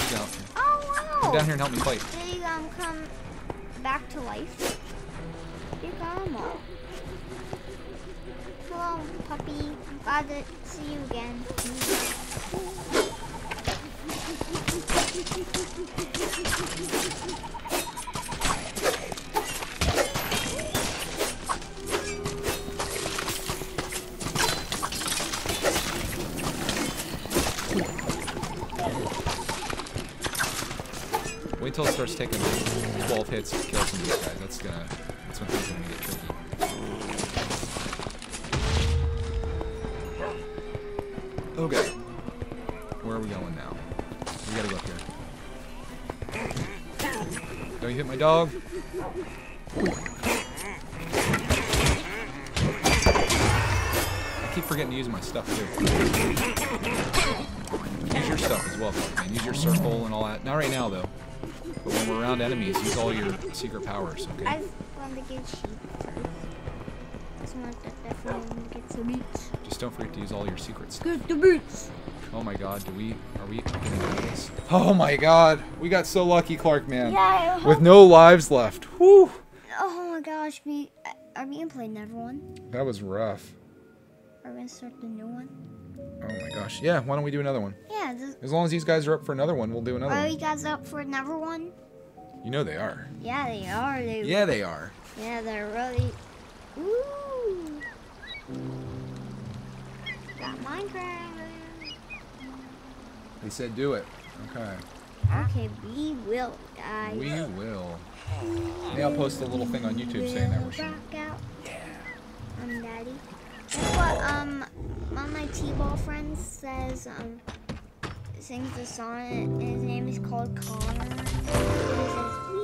He's Oh, wow. come down here and help me fight. Did he um, come back to life? You got him all. Hello, puppy. I'm glad to see you again. Wait till it starts taking 12 hits to kill some of these guys. That's gonna. That's when things are gonna get tricky. Hit my dog? I keep forgetting to use my stuff too. Use your stuff as well, man. Use your circle and all that. Not right now though. But when we're around enemies, use all your secret powers, I okay? just want to get sheep first. Just want to definitely get boots. Just don't forget to use all your secrets. Get the boots. Oh my god, do we are we getting out of this? Oh my god. We got so lucky, Clark man. Yeah. I With no lives left. Whew. Oh my gosh, we uh, are we gonna play another one? That was rough. Are we gonna start the new one? Oh my gosh. Yeah, why don't we do another one? Yeah. This, As long as these guys are up for another one, we'll do another are one. you guys up for another one? You know they are. Yeah, they are. They Yeah, they are. Yeah, they're really. Ooh. Got Minecraft. They said do it. Okay. Okay, we will, guys. We will. Maybe I'll post a little thing on YouTube saying that we're. Rock out. I'm Daddy. That's what um one of my T-ball friends says um sings the song and his name is called Connor. And he says we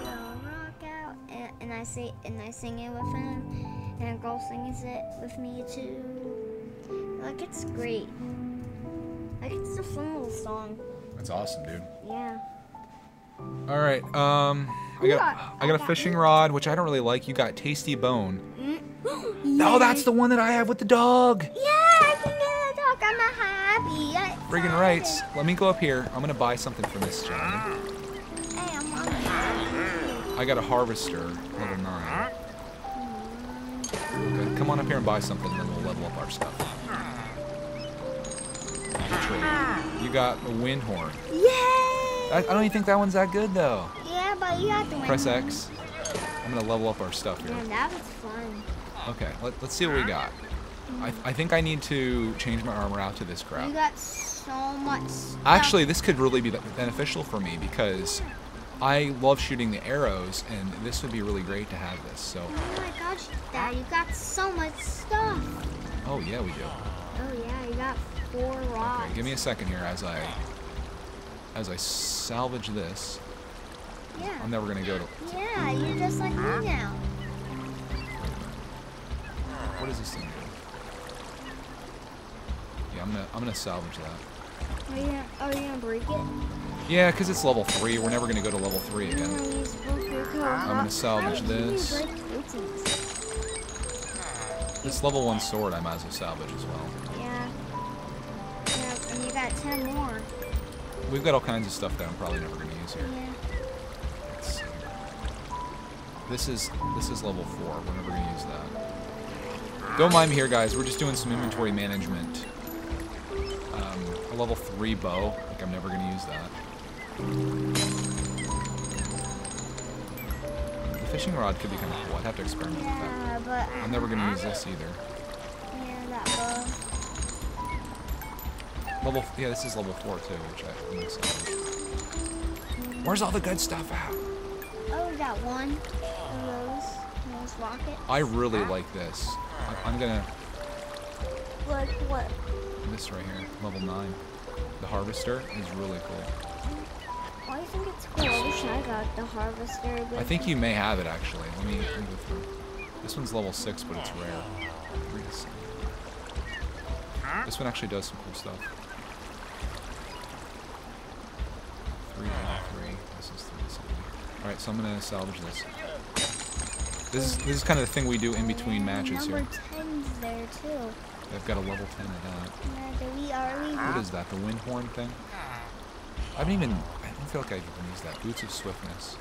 will rock out and, and I say and I sing it with him and a girl sings it with me too. Like it's great. Like it's a fun little song. That's awesome, dude. Yeah. All right. Um, I got I got I a fishing rod, which I don't really like. You got tasty bone. yeah. Oh, that's the one that I have with the dog. Yeah, I can get a dog. I'm a happy. I- Friggin' rights. Let me go up here. I'm gonna buy something from this gentleman. Hey, I'm on. I got a harvester, level nine. Okay, come on up here and buy something, and then we'll level up our stuff. Trade. Uh-huh. You got a wind horn. Yay! I, I don't even think that one's that good though. Yeah, but you have to win. Press X. I'm gonna level up our stuff here. Man, that was fun. Okay, let, let's see what we got. I, I think I need to change my armor out to this crap. You got so much stuff. Actually, this could really be beneficial for me because I love shooting the arrows, and this would be really great to have this. So, Oh my gosh, Dad, you got so much stuff. oh yeah, we do. Oh yeah, you got four rods. Okay, give me a second here as I as I salvage this. Yeah. I'm never gonna go to. Yeah, you're just like me now. What does this thing do? Yeah, I'm gonna I'm gonna salvage that. Are you gonna, oh, are you gonna break it? Yeah, because it's level three. We're never gonna go to level three again. gonna use both your code. I'm gonna salvage this. You break buttons? This level one sword I might as well salvage as well. Yeah. Yeah, and you got ten more. We've got all kinds of stuff that I'm probably never gonna use here. Yeah. Let's see. This is this is level four. We're never gonna use that. Don't mind me here, guys. We're just doing some inventory management. Um, a level three bow. Like I'm never gonna use that. The fishing rod could be kind of cool. I'd have to experiment with that. But I'm never gonna use this either. yeah, that bow. Level yeah, this is level four too, which I, I'm gonna. Where's all the good stuff at? Oh, we got one of those. Those rockets. I really like this. I, I'm gonna Like what? this right here, level nine. The harvester is really cool. Why do you think it's cool? I wish I got the harvester. I think you may have it actually. Let me, let me go through. This one's level six, but it's rare. Three to seven. This one actually does some cool stuff. Three three. This is three to seven. All right, so I'm gonna salvage this. This is this is kind of the thing we do in between mm, matches Number here. 10's there too. I've got a level ten of that. Yeah, do we already? What is that? The wind horn thing? I haven't even. I don't feel like I've even used that. Boots of swiftness.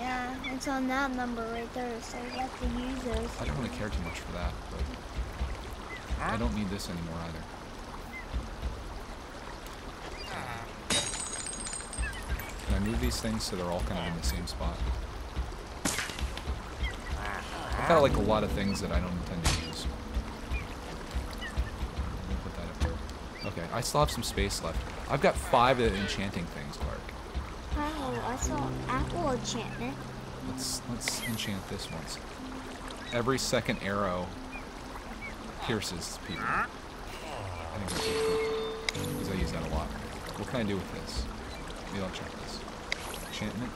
Yeah, it's on that number right there, so you have to use those. I don't really care too much for that, but I don't need this anymore either. Can I move these things so they're all kind of in the same spot? I've got like a lot of things that I don't intend to use. Let me put that up here. Okay, I still have some space left. I've got five of the enchanting things, Clark. Oh, I saw apple enchantment. Let's let's enchant this once. Every second arrow pierces people. I think that's really cool because I use that a lot. What can I do with this? Maybe I'll check this. Enchantment.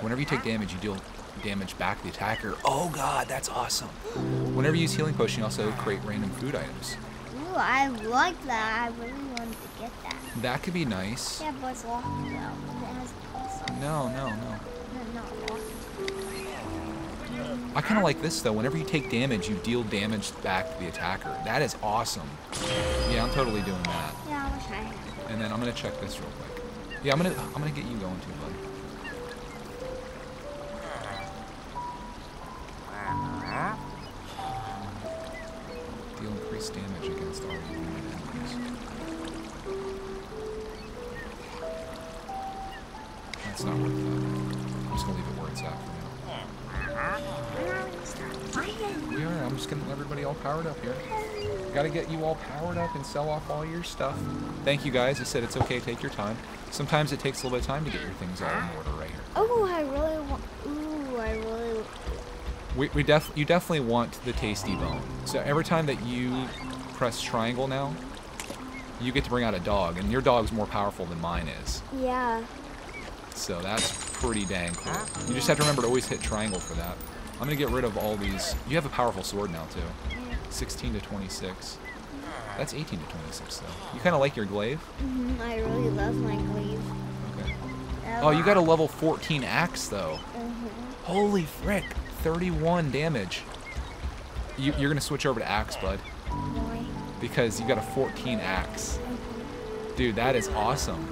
Whenever you take damage, you deal damage back to the attacker. Oh god, that's awesome. Whenever you use healing potion, you also create random food items. Ooh, I like that. I really wanted to get that. That could be nice. Yeah, but it's locked though. It has awesome. No, no, no. No, not locked. I kind of like this though. Whenever you take damage, you deal damage back to the attacker. That is awesome. Yeah, I'm totally doing that. Yeah, I wish I had. And then I'm gonna check this real quick. Yeah, I'm gonna I'm gonna get you going too, buddy. Sell off all your stuff. Thank you guys. I said it's okay. Take your time. Sometimes it takes a little bit of time to get your things all in order right here. Oh, I really want. Ooh, I really. We, we def you definitely want the tasty bone. So every time that you press triangle now, you get to bring out a dog, and your dog's more powerful than mine is. Yeah. So that's pretty dang cool. You just have to remember to always hit triangle for that. I'm gonna get rid of all these. You have a powerful sword now too. Mm. 16 to 26. That's 18 to 26 though. You kind of like your glaive? hmm I really love my glaive. Okay. Oh, you got a level 14 axe though. hmm Holy frick! 31 damage. You, you're gonna switch over to axe, bud, Why? because you got a 14 axe. Dude, that is awesome.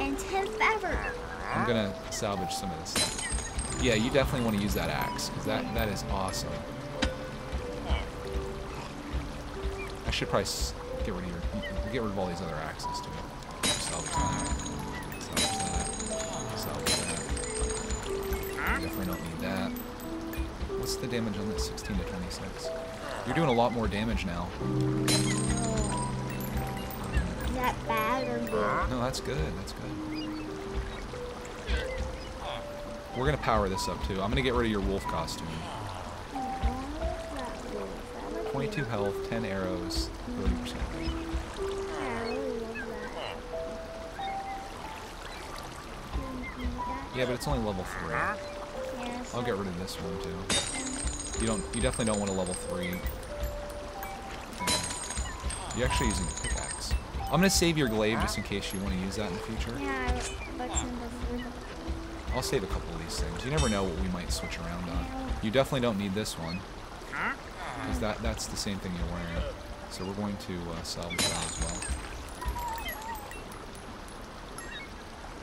And 10 feather. I'm gonna salvage some of this stuff. Yeah, you definitely want to use that axe, because that, that is awesome. Should probably get rid of your, get rid of all these other axes too. Salvage that. Salvage that. Salvage that. definitely don't need that. What's the damage on this? 16 to 26. You're doing a lot more damage now. Is that bad or good? No, that's good. That's good. We're gonna power this up too. I'm gonna get rid of your wolf costume. 22 health, 10 arrows, 30%. Yeah, I love that. Didn't need that. Yeah, but it's only level three. Yeah, so- I'll get rid of this one too. You don't. You definitely don't want a level three. thing. You're actually using a pickaxe. I'm gonna save your glaive just in case you want to use that in the future. Yeah, I looked in before. I'll save a couple of these things. You never know what we might switch around on. You definitely don't need this one. Because that, that's the same thing you're wearing. So we're going to uh, salvage that as well.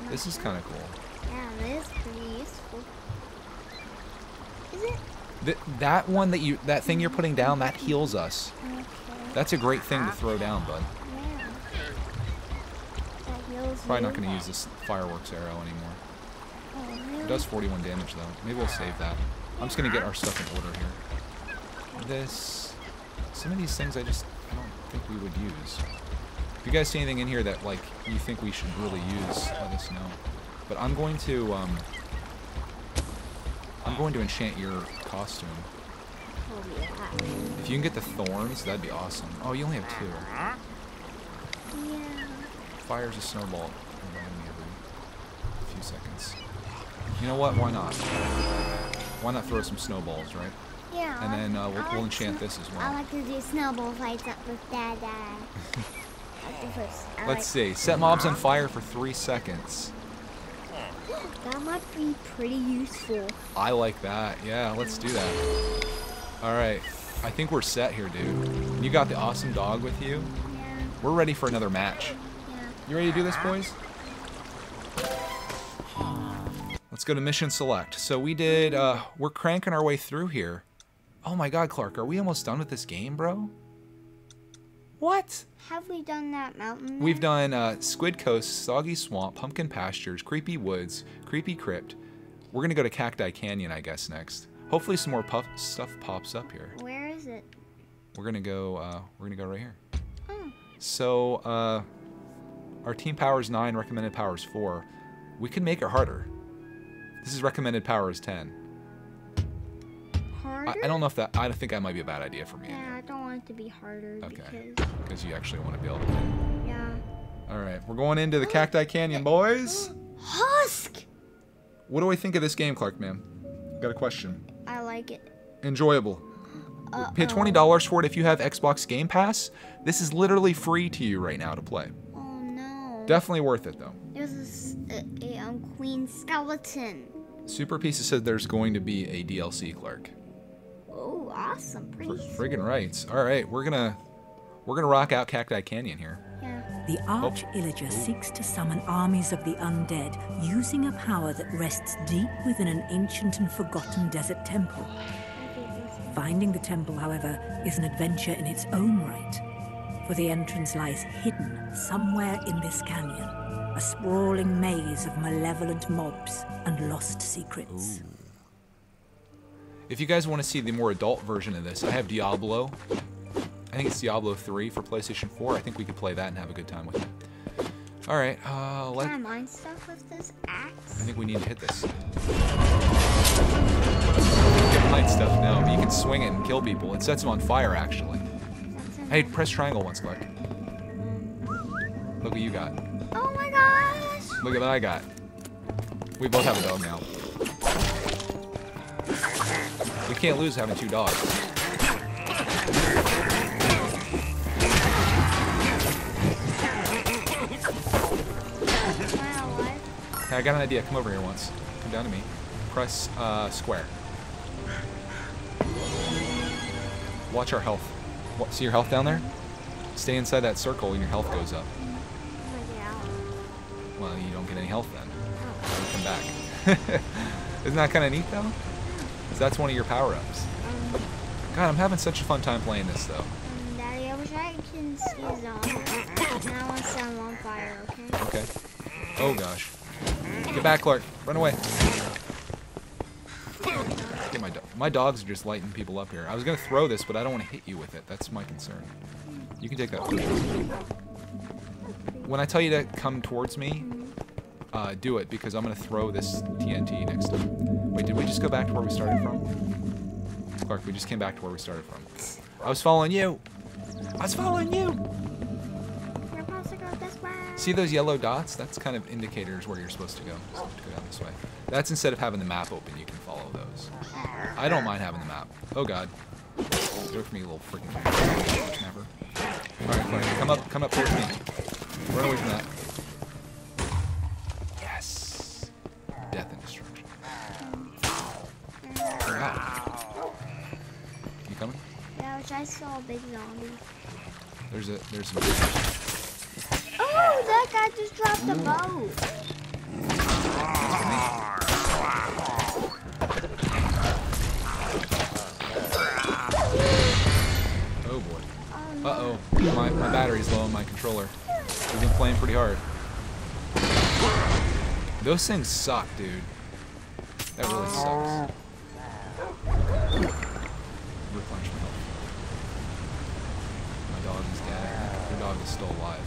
This is kind of cool. Yeah, that is pretty useful. Is it? Th that one that you, that thing you're putting down, that heals us. Okay. That's a great thing to throw down, bud. yeah. That heals Probably not going to use this fireworks arrow anymore. Oh, really? It does 41 damage though. Maybe we'll save that. I'm just gonna get our stuff in order here. This, some of these things I just I don't think we would use. If you guys see anything in here that like you think we should really use, let us know. But I'm going to um, I'm going to enchant your costume. Oh, yeah. If you can get the thorns, that'd be awesome. Oh, you only have two. Yeah. Fires a snowball around every few seconds. You know what? Why not? Why not throw some snowballs, right? Yeah. And then uh, we'll, we'll enchant this as well. I like to do snowball fights up with Dada. Like. I Let's see. Set mobs on fire for three seconds. That might be pretty useful. I like that. Yeah, let's do that. All right. I think we're set here, dude. You got the awesome dog with you. Yeah. We're ready for another match. Yeah. You ready to do this, boys? Let's go to mission select. So we did, uh, we're cranking our way through here. Oh my god, Clark, are we almost done with this game, bro? What? Have we done that mountain? We've done uh, Squid Coast, Soggy Swamp, Pumpkin Pastures, Creepy Woods, Creepy Crypt. We're gonna go to Cacti Canyon, I guess, next. Hopefully some more puff stuff pops up here. Where is it? We're gonna go, uh, we're gonna go right here. Oh. So, uh, our team power is 9, recommended power is 4. We can make it harder. This is recommended power is 10. Harder? I, I don't know if that, I think that might be a bad idea for me. Yeah, I don't want it to be harder Okay. because. Because you actually want to be able to. Yeah. Alright, we're going into the Cacti Canyon, boys! Husk! What do I think of this game, Clark, man? Got a question. I like it. Enjoyable. Uh, Pay $20 for it if you have Xbox Game Pass. This is literally free to you right now to play. Oh no. Definitely worth it, though. There's a, a, um, queen skeleton. Super Pizza said there's going to be a DLC, Clark. Oh, awesome. For friggin' rights. All right, we're gonna we're gonna rock out Cacti Canyon here. Yeah. The oh. Arch Illager seeks to summon armies of the undead using a power that rests deep within an ancient and forgotten desert temple. Finding the temple, however, is an adventure in its own right. For the entrance lies hidden somewhere in this canyon, a sprawling maze of malevolent mobs and lost secrets. If you guys want to see the more adult version of this, I have Diablo. I think it's Diablo 3 for PlayStation 4. I think we could play that and have a good time with it. All right, uh, let, Can I mine stuff with this I think we need to hit this. Get light stuff, no, but you can swing it and kill people. It sets them on fire, actually. Hey, press triangle once, Clark. Look what you got. Oh my gosh! Look at what I got. We both have a dog now. We can't lose having two dogs. Hey, I got an idea. Come over here once. Come down to me. Press uh, square. Watch our health. What, see your health down there? Stay inside that circle and your health goes up. Well, you don't get any health then. Come back. Isn't that kind of neat though? That's one of your power-ups. Um, God, I'm having such a fun time playing this though. um, Daddy, I wish I can see zombies. And I want to set on fire, okay? Okay. Oh gosh. Get back, Clark. Run away. Get my do my dogs are just lighting people up here. I was gonna throw this, but I don't want to hit you with it. That's my concern. You can take that. When I tell you to come towards me, uh, do it because I'm gonna throw this TNT next time. Wait, did we just go back to where we started from? Clark, we just came back to where we started from. I was following you. I was following you. You're supposed to go this way. See those yellow dots? That's kind of indicators where you're supposed to go. So to go down this way. That's instead of having the map open, you can follow those. I don't mind having the map. Oh god. Go for me, little freaking snapper. Alright. Come up, come up towards me. Run away from that. I saw a big zombie. There's a there's some Oh, that guy just dropped the boat. Oh boy. Uh oh. My my battery's low on my controller. We've been playing pretty hard. Those things suck, dude. That really sucks. Replenish my health. My dog is dead. Your dog is still alive.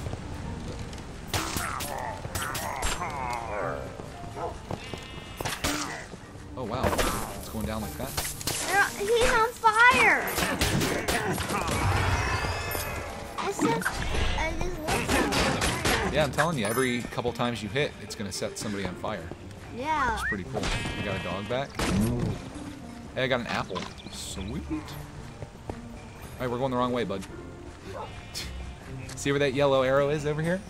Oh wow. It's going down like that. He's on fire. It says, I just looked on fire. Yeah, I'm telling you, every couple times you hit, it's gonna set somebody on fire. Yeah. It's pretty cool. You got a dog back? Hey, I got an apple. Sweet. Alright, we're going the wrong way, bud. See where that yellow arrow is over here?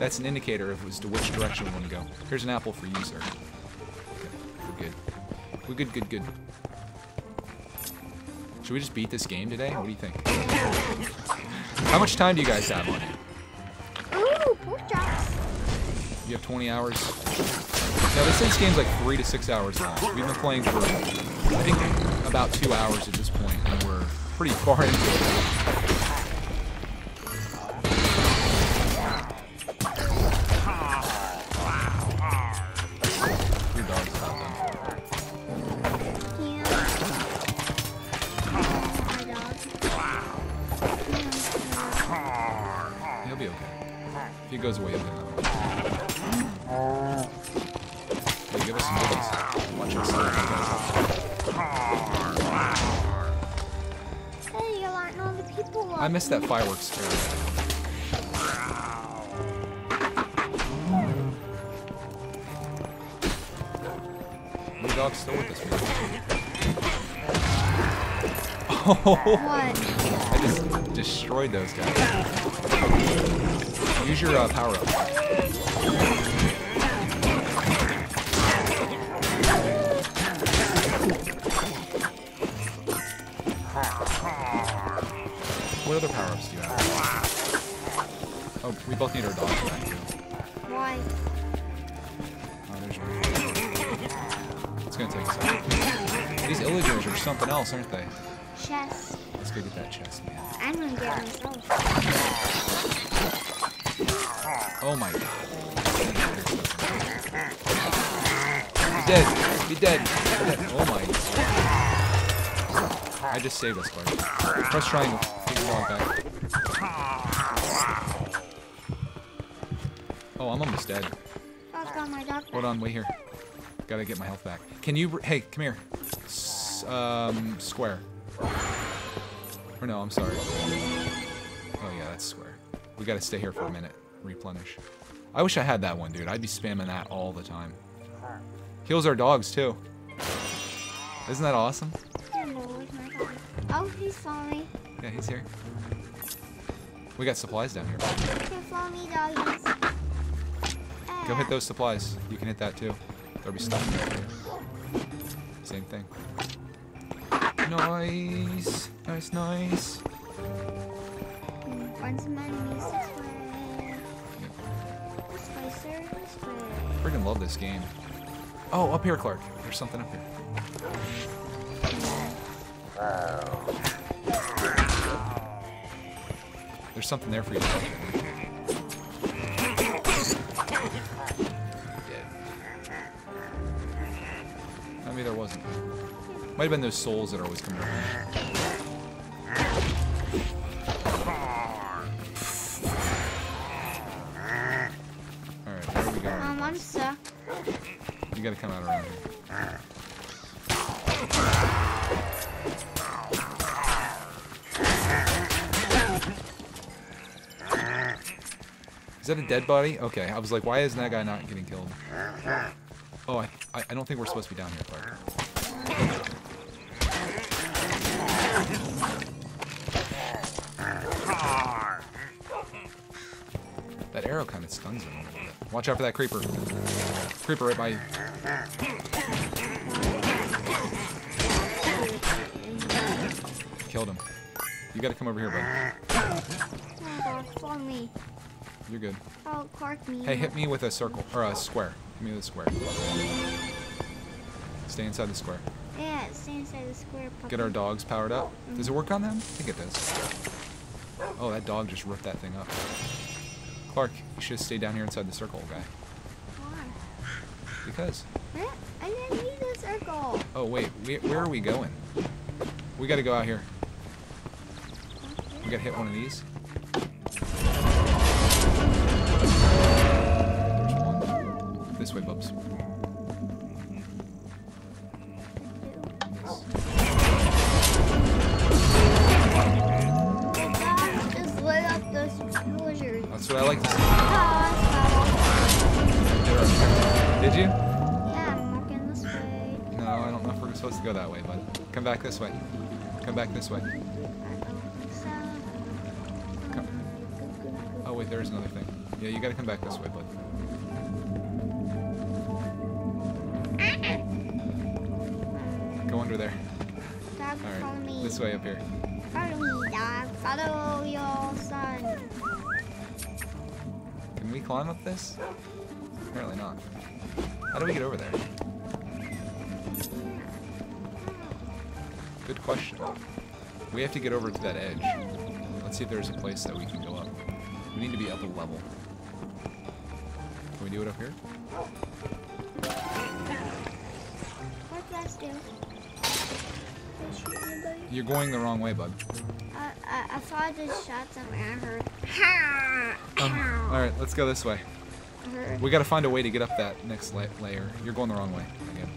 That's an indicator of to which direction we want to go. Here's an apple for you, sir. Okay, we're good. We're good, good, good. Should we just beat this game today? What do you think? How much time do you guys have on it? Ooh, pork chops. You have 20 hours. Now this thing's game's like three to six hours long. We've been playing for, I think, about two hours at this point, and we're pretty far into it. Fireworks area. Your dog's still with us. Oh, What? I just destroyed those guys. Use your uh, power up. Both need our dogs back. Why? Oh, there's one. It's gonna take a second. These illagers are something else, aren't they? Chess. Let's go get that chest, man. I'm gonna get myself. Oh my god. He's dead. He's dead. He's dead. Oh my I just saved us, Clark. Press triangle. Your dog back. Dead. My dog. Hold on, wait here. Gotta get my health back. Can you... Hey, come here. S um, square. Or no, I'm sorry. Oh yeah, that's square. We gotta stay here for a minute. Replenish. I wish I had that one, dude. I'd be spamming that all the time. Heals our dogs, too. Isn't that awesome? Dear Lord, my dog. Oh, he's following me. Yeah, he's here. We got supplies down here. Here, follow me, doggies. Go hit those supplies. You can hit that, too. There'll be stuff in there. Same thing. Nice. Nice, nice. Find some enemies this way. This way, sir. This way. Freaking love this game. Oh, up here, Clark. There's something up here. There's something there for you. To take. Dead. I mean, there wasn't. Might have been those souls that are always coming over. Alright, where are we going? Um, I'm stuck. You gotta come out around here. Is that a dead body? Okay, I was like, why isn't that guy not getting killed? Oh, I, I, I don't think we're supposed to be down here, Clark. That arrow kind of stuns him a little bit. Watch out for that creeper. Creeper right by you. Killed him. You gotta come over here, bud. Oh, God, follow me. You're good. Oh, Clark me. Hey, hit me with a circle, or a square. Hit me a square. Stay inside the square. Yeah, stay inside the square. Puppy. Get our dogs powered up. Mm-hmm. Does it work on them? I think it does. Oh, that dog just ripped that thing up. Clark, you should stay down here inside the circle, guy. Why? Because. I didn't need a circle. Oh, wait. We, where are we going? We gotta go out here. We gotta hit one of these. This way. That's what I like to see. Did you? yeah, I'm walking this way. No, I don't know if we're supposed to go that way, bud. Come back this way. Come back this way. Come. Oh, wait, there's another thing. Yeah, you gotta come back this way, bud. This way up here. Follow me, dog. Follow your son. Can we climb up this? Apparently not. How do we get over there? Good question. We have to get over to that edge. Let's see if there's a place that we can go up. We need to be up a level. Can we do it up here? What that do? You're going the wrong way, bud. I, I, I thought I just shot something. I heard. Um, Alright, let's go this way. We gotta find a way to get up that next la layer. You're going the wrong way again.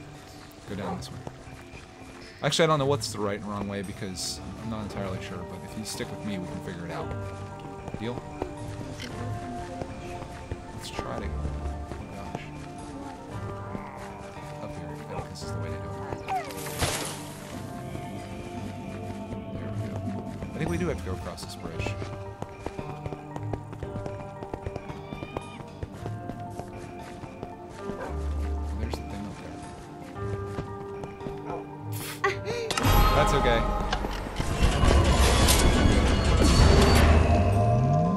Go down this way. Actually, I don't know what's the right and wrong way because I'm not entirely sure, but if you stick with me, we can figure it out. Deal? Let's try to. Oh gosh. Up here, I think this is the way to do it. We do have to go across this bridge. There's the thing up there. Oh. That's okay.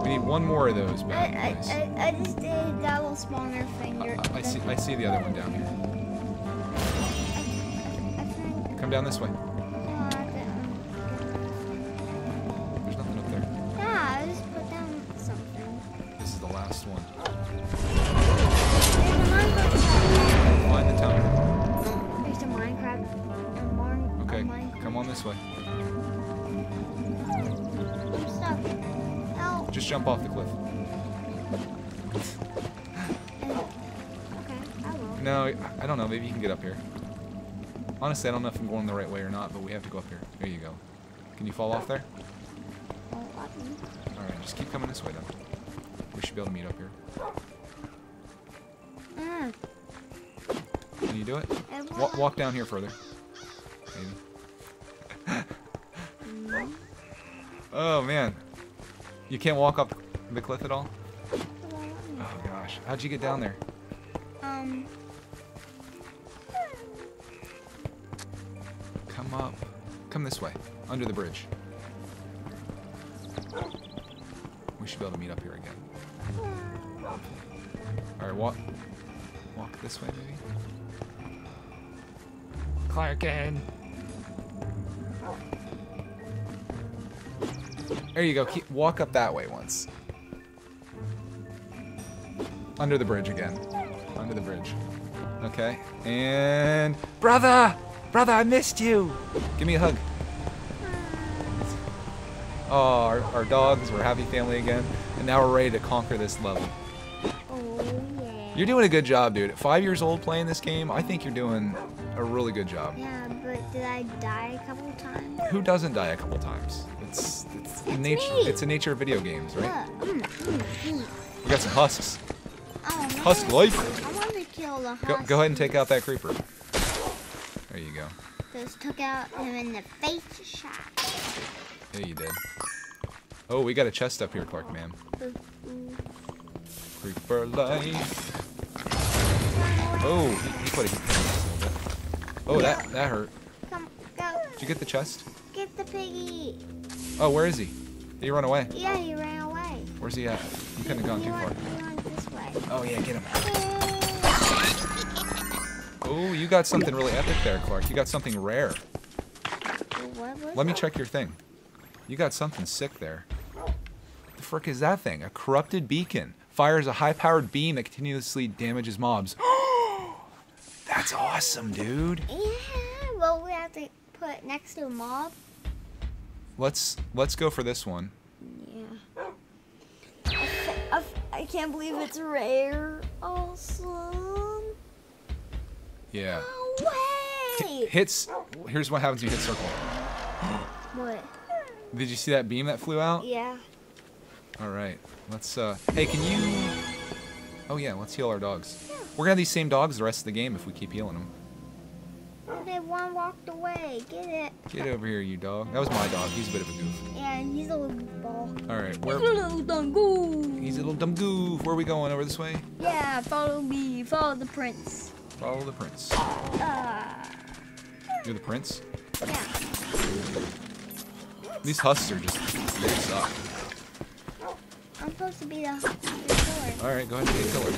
We need one more of those I, bad I. I, I just did that little spawner finger. I, I see. I see the other one down here. Come down this way. Just jump off the cliff. No, I- don't know. Maybe you can get up here. Honestly, I don't know if I'm going the right way or not, but we have to go up here. There you go. Can you fall off there? Alright, just keep coming this way then. We should be able to meet up here. Can you do it? it Wa- walk down here further. Maybe. Oh man. You can't walk up the cliff at all? it won't let me. Oh gosh. How'd you get down there? Um, Come up. Come this way. Under the bridge. We should be able to meet up here again. Alright, walk. Walk this way, maybe? Clarkin! There you go. Keep, walk up that way once. Under the bridge again. Under the bridge. Okay. And... Brother! Brother, I missed you. Give me a hug. Oh, our, our dogs, we're happy family again. And now we're ready to conquer this level. Oh yeah. You're doing a good job, dude. At five years old playing this game, I think you're doing a really good job. Yeah, did I die a couple times? Who doesn't die a couple times? It's it's the It's nature me. it's the nature of video games, right? Uh, mm, mm, mm. We got some husks. Oh. Husk life. I want to kill the husk. Go, go ahead and take out that creeper. There you go. Just took out him in the face shot. Yeah, you did. Oh, we got a chest up here, Clark, man. Creeper life. Oh, he, he put a hit on us a little bit. Oh, that that hurt. Go. Did you get the chest? Get the piggy. Oh, where is he? Did he run away? Yeah, he ran away. Where's he at? You couldn't have gone He too far. went, he went this way. Oh yeah, get him. Oh, you got something really epic there, Clark. You got something rare. What was Let me check your thing. You got something sick there. The frick is that thing? A corrupted beacon. Fires a high-powered beam that continuously damages mobs. That's awesome, dude. Yeah, well, we have to put next to a mob. Let's let's go for this one. Yeah. I, I can't believe it's rare. Awesome. Yeah. No way. Hits. Here's what happens when you hit circle. What? Did you see that beam that flew out? Yeah. All right. Let's. uh Hey, can you? Oh yeah. Let's heal our dogs. We're gonna have these same dogs the rest of the game if we keep healing them. Okay, one walked away. Get it? Get over here, you dog. That was my dog. He's a bit of a goof. Yeah, he's a little ball. All right. Where? He's a little dungo. He's a little dumb goof. Where are we going? Over this way? Yeah, follow me. Follow the prince. Follow the prince. Ah. You're the prince? yeah. These husks are just, they suck. I'm supposed to be the, the sword. Alright, go ahead and be a killer.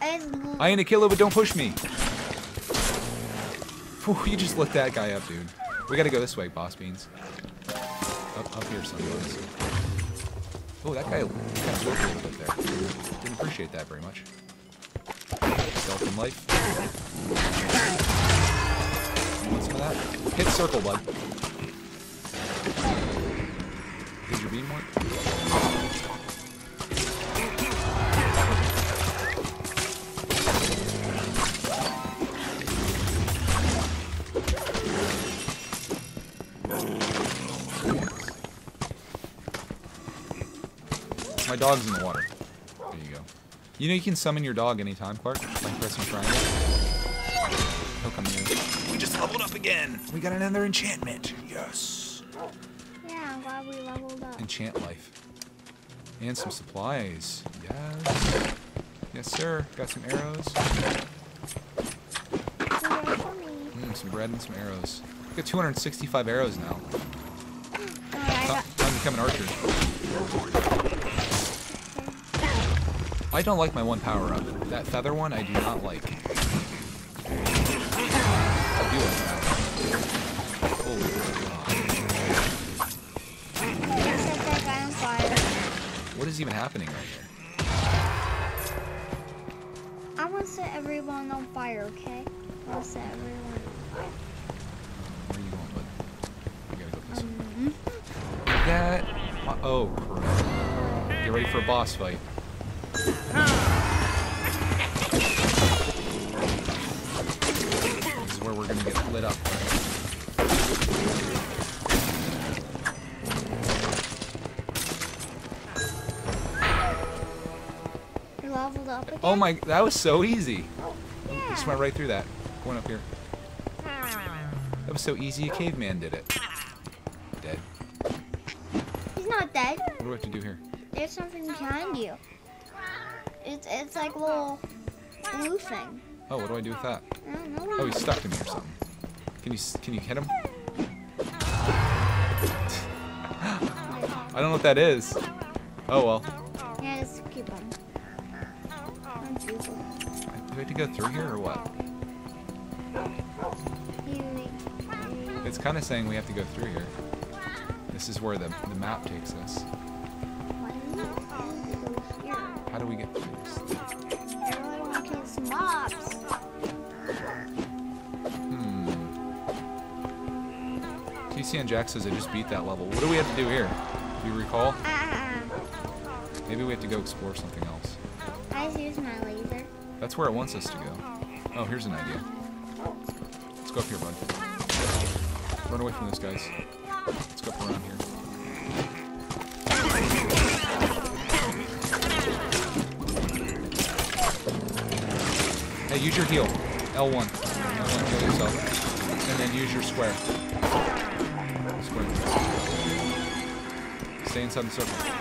I just l- I ain't a killer, but don't push me. You just lit that guy up, dude. We gotta go this way, boss beans. Up, up here, sunrise. Oh, that guy kind of a little bit there. Didn't appreciate that very much. Skeleton life. Want some of that? Hit circle, bud. Did your beam work? Dog's in the water. There you go. You know you can summon your dog anytime, Clark, by pressing triangle. He'll come here. We just leveled up again. We got another enchantment. Yes. yeah, I'm glad we leveled up. Enchant life. And some supplies. Yes. Yes, sir. Got some arrows. It's a way for me. Mm, some bread and some arrows. Got 265 arrows now. Alright, I'm, got. time to an archer. I don't like my one power up. That feather one, I do not like. I do like that. Holy God. Okay, set that guy on fire. What is even happening right here? I want to set everyone on fire, okay? I want to set everyone on fire. Where are you going, bud? We gotta go this way. Mhm. That. Oh, crap. Get ready for a boss fight. Up. Leveled up again? Oh my, that was so easy. Oh, yeah. Just went right through that. Going up here. That was so easy, a caveman did it. Dead. He's not dead. What do I have to do here? There's something behind you. It's it's like a little blue thing. Oh, what do I do with that? I don't know. Oh, he's stuck to me or something. Can you, can you hit him? I don't know what that is. Oh well. Yeah, just keep him. Don't keep him. Do I have to go through here or what? It's kind of saying we have to go through here. This is where the, the map takes us. Why do you have to go here? How do we get through this? And Jack says I just beat that level. What do we have to do here? Do you recall? Ah, Maybe we have to go explore something else. I used my laser. That's where it wants us to go. Oh, here's an idea. Let's go up here, bud. Run away from this, guys. Let's go up around here. Hey, use your heal. L1. L1, heal yourself. And then use your. Square. Stay inside the circle.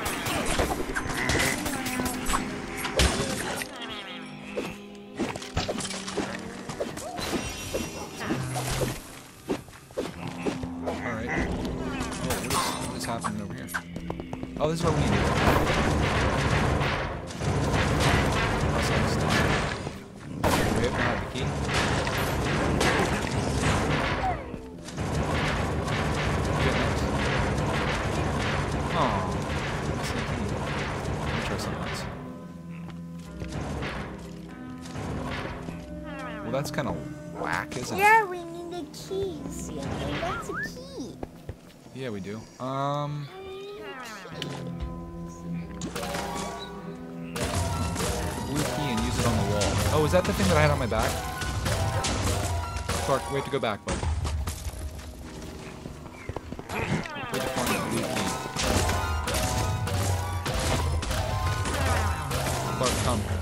Oh, is that the thing that I had on my back? Clark, we have to go back, bud. Clark, come.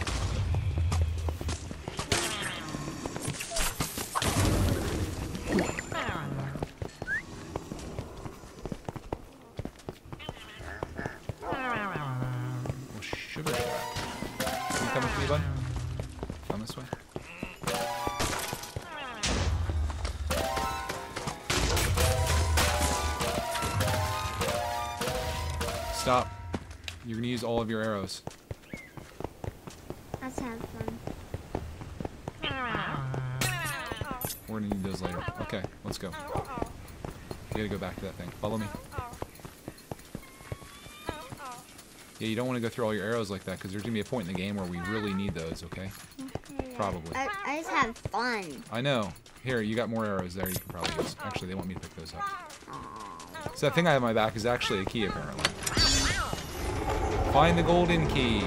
That thing. Follow me. Oh, oh. Oh, yeah, you don't want to go through all your arrows like that because there's gonna be a point in the game where we really need those. Okay. Probably. I, I just have fun. I know. Here, you got more arrows there you can probably use. Actually, they want me to pick those up. So that thing I have on my back is actually a key, apparently. Find the golden key.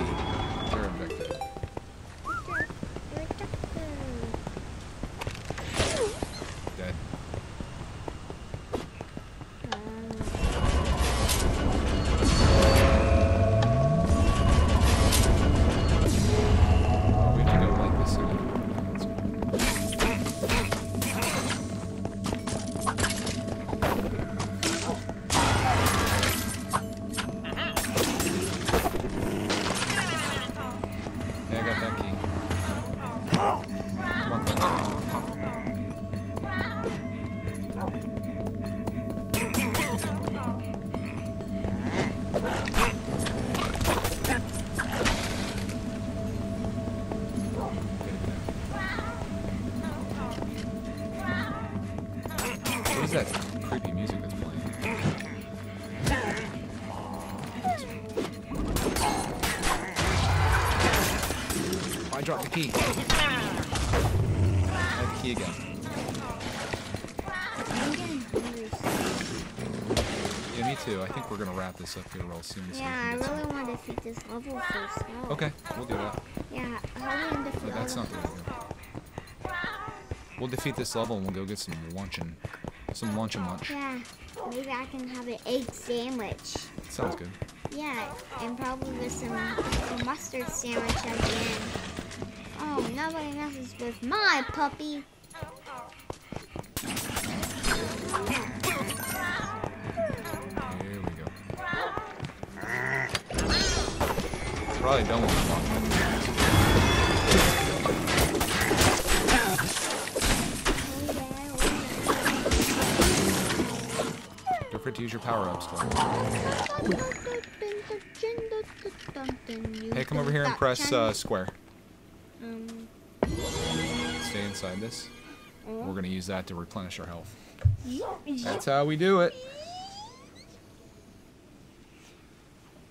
Up here real soon. so we Yeah, I really want to defeat this level first. No. Okay, we'll do that. Yeah, how do we defeat that's not the the way to go. We'll defeat this level and we'll go get some lunch and Some lunch and lunch. Yeah, maybe I can have an egg sandwich. Sounds good. Yeah, and probably with some, some mustard sandwich at the end. Oh, nobody messes with my puppy. Here Probably with the lunch. Don't forget to use your power-ups. Hey, come over here and press uh, square. Stay inside this. We're gonna use that to replenish our health. That's how we do it.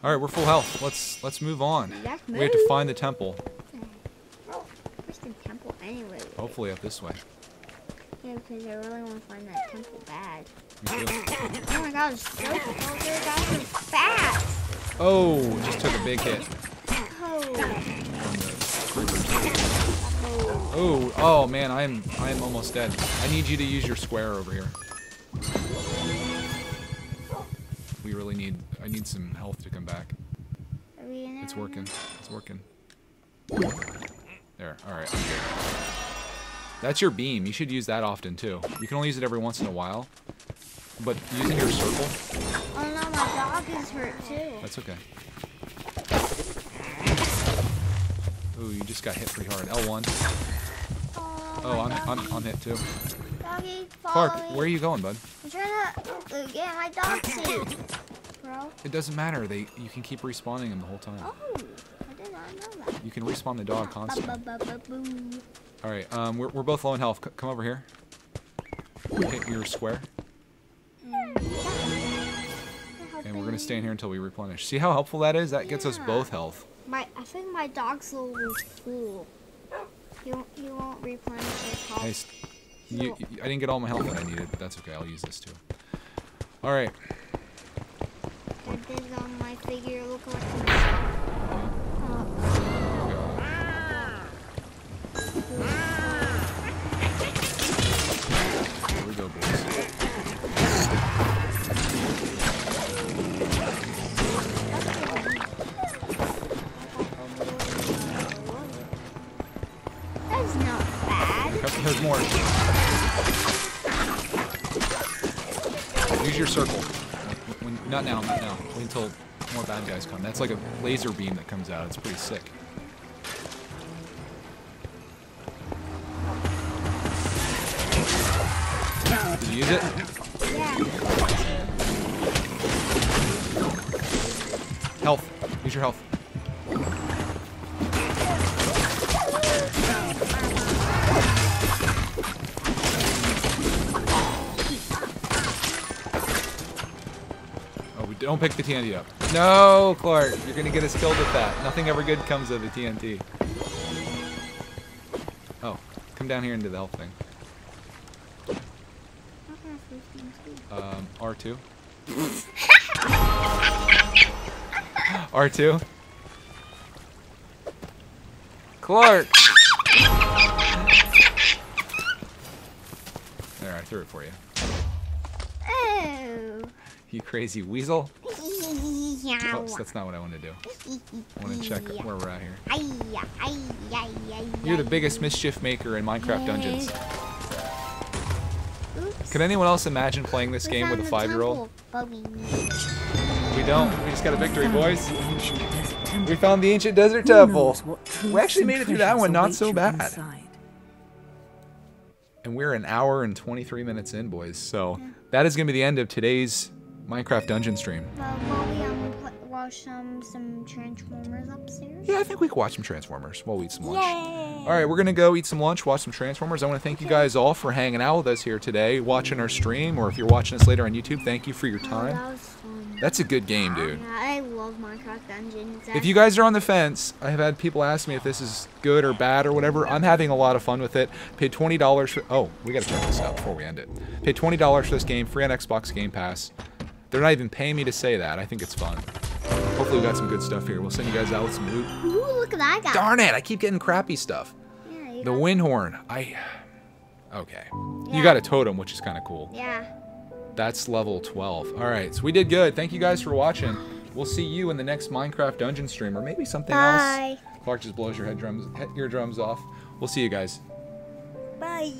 All right, we're full health. Let's let's move on. Let's We have to find the temple. Where's oh, the temple anyway? Hopefully up this way. Yeah, because I really want to find that temple bad. Oh my god, so cold. They're so fast. Oh, just took a big hit. Oh. from the creepers. Oh. Oh, oh man, I'm I'm almost dead. I need you to use your square over here. We really need I need some health to come back. Are we in It's working. It's working. There. All right. That's your beam. You should use that often too. You can only use it every once in a while. But using your circle, Oh no, my dog is hurt too. that's okay. Ooh, you just got hit pretty hard. L1. Oh, Oh, I'm, I'm, I'm hit too. Doggy, Clark, me. where are you going, bud? I'm trying to uh, get my dog suit, bro. It doesn't matter. They you can keep respawning them the whole time. Oh, I did not know that. You can respawn the dog constantly. Ba-ba-ba-ba-boo. All right, um, we're, we're both low in health. C- come over here. Hit your square, and we're gonna stay in here until we replenish. See how helpful that is? That gets us both health. My, I think my dog's a little full. He won't, he won't replenish his health. Nice. You, you- I didn't get all my health that I needed, but that's okay. I'll use this too. All right. Did this on my figure look like. Here we go, boys. That's not bad. More. Use your circle. When, when- not now, not now. Wait until more bad guys come. That's like a laser beam that comes out. It's pretty sick. Did you use it? Yeah. Health. Use your health. Don't pick the TNT up. No, Clark, you're gonna get us killed with that. Nothing ever good comes of the TNT. Oh, come down here into the health thing. Um, R2. R2. Clark! There, I threw it for you. You crazy weasel. Oops, that's not what I want to do. I want to check where we're at here. You're the biggest mischief maker in Minecraft Dungeons. Oops. Could anyone else imagine playing this We game with a five-year-old? we- We don't. We just got a victory, boys. The ancient desert temple. We found the ancient desert temple. knows what truths We actually made it through that one, not so bad. inside. And we're an hour and 23 minutes in, boys. So that is going to be the end of today's Minecraft dungeon stream. Well, while we um watch some some Transformers upstairs. Yeah, I think we could watch some Transformers while we eat some lunch. Yay! All right, we're gonna go eat some lunch, watch some Transformers. I want to thank you guys all for hanging out with us here today, watching our stream, or if you're watching us later on YouTube, thank you for your Oh, time. that was fun. That's a good game, dude. Yeah, I love Minecraft Dungeons. If you guys are on the fence, I have had people ask me if this is good or bad or whatever. I'm having a lot of fun with it. Paid twenty dollars for. Oh, we gotta check this out before we end it. Paid twenty dollars for this game, free on Xbox Game Pass. They're not even paying me to say that. I think it's fun. Hopefully, we got some good stuff here. We'll send you guys out with some loot. Ooh, look at that guy. Darn it! I keep getting crappy stuff. Yeah, you The Windhorn. I. Okay. Yeah. You got a totem, which is kind of cool. Yeah. That's level 12. All right, so we did good. Thank you guys for watching. We'll see you in the next Minecraft dungeon stream, or maybe something Bye. else. Clark just blows your head drums, eardrums off. We'll see you guys. Bye.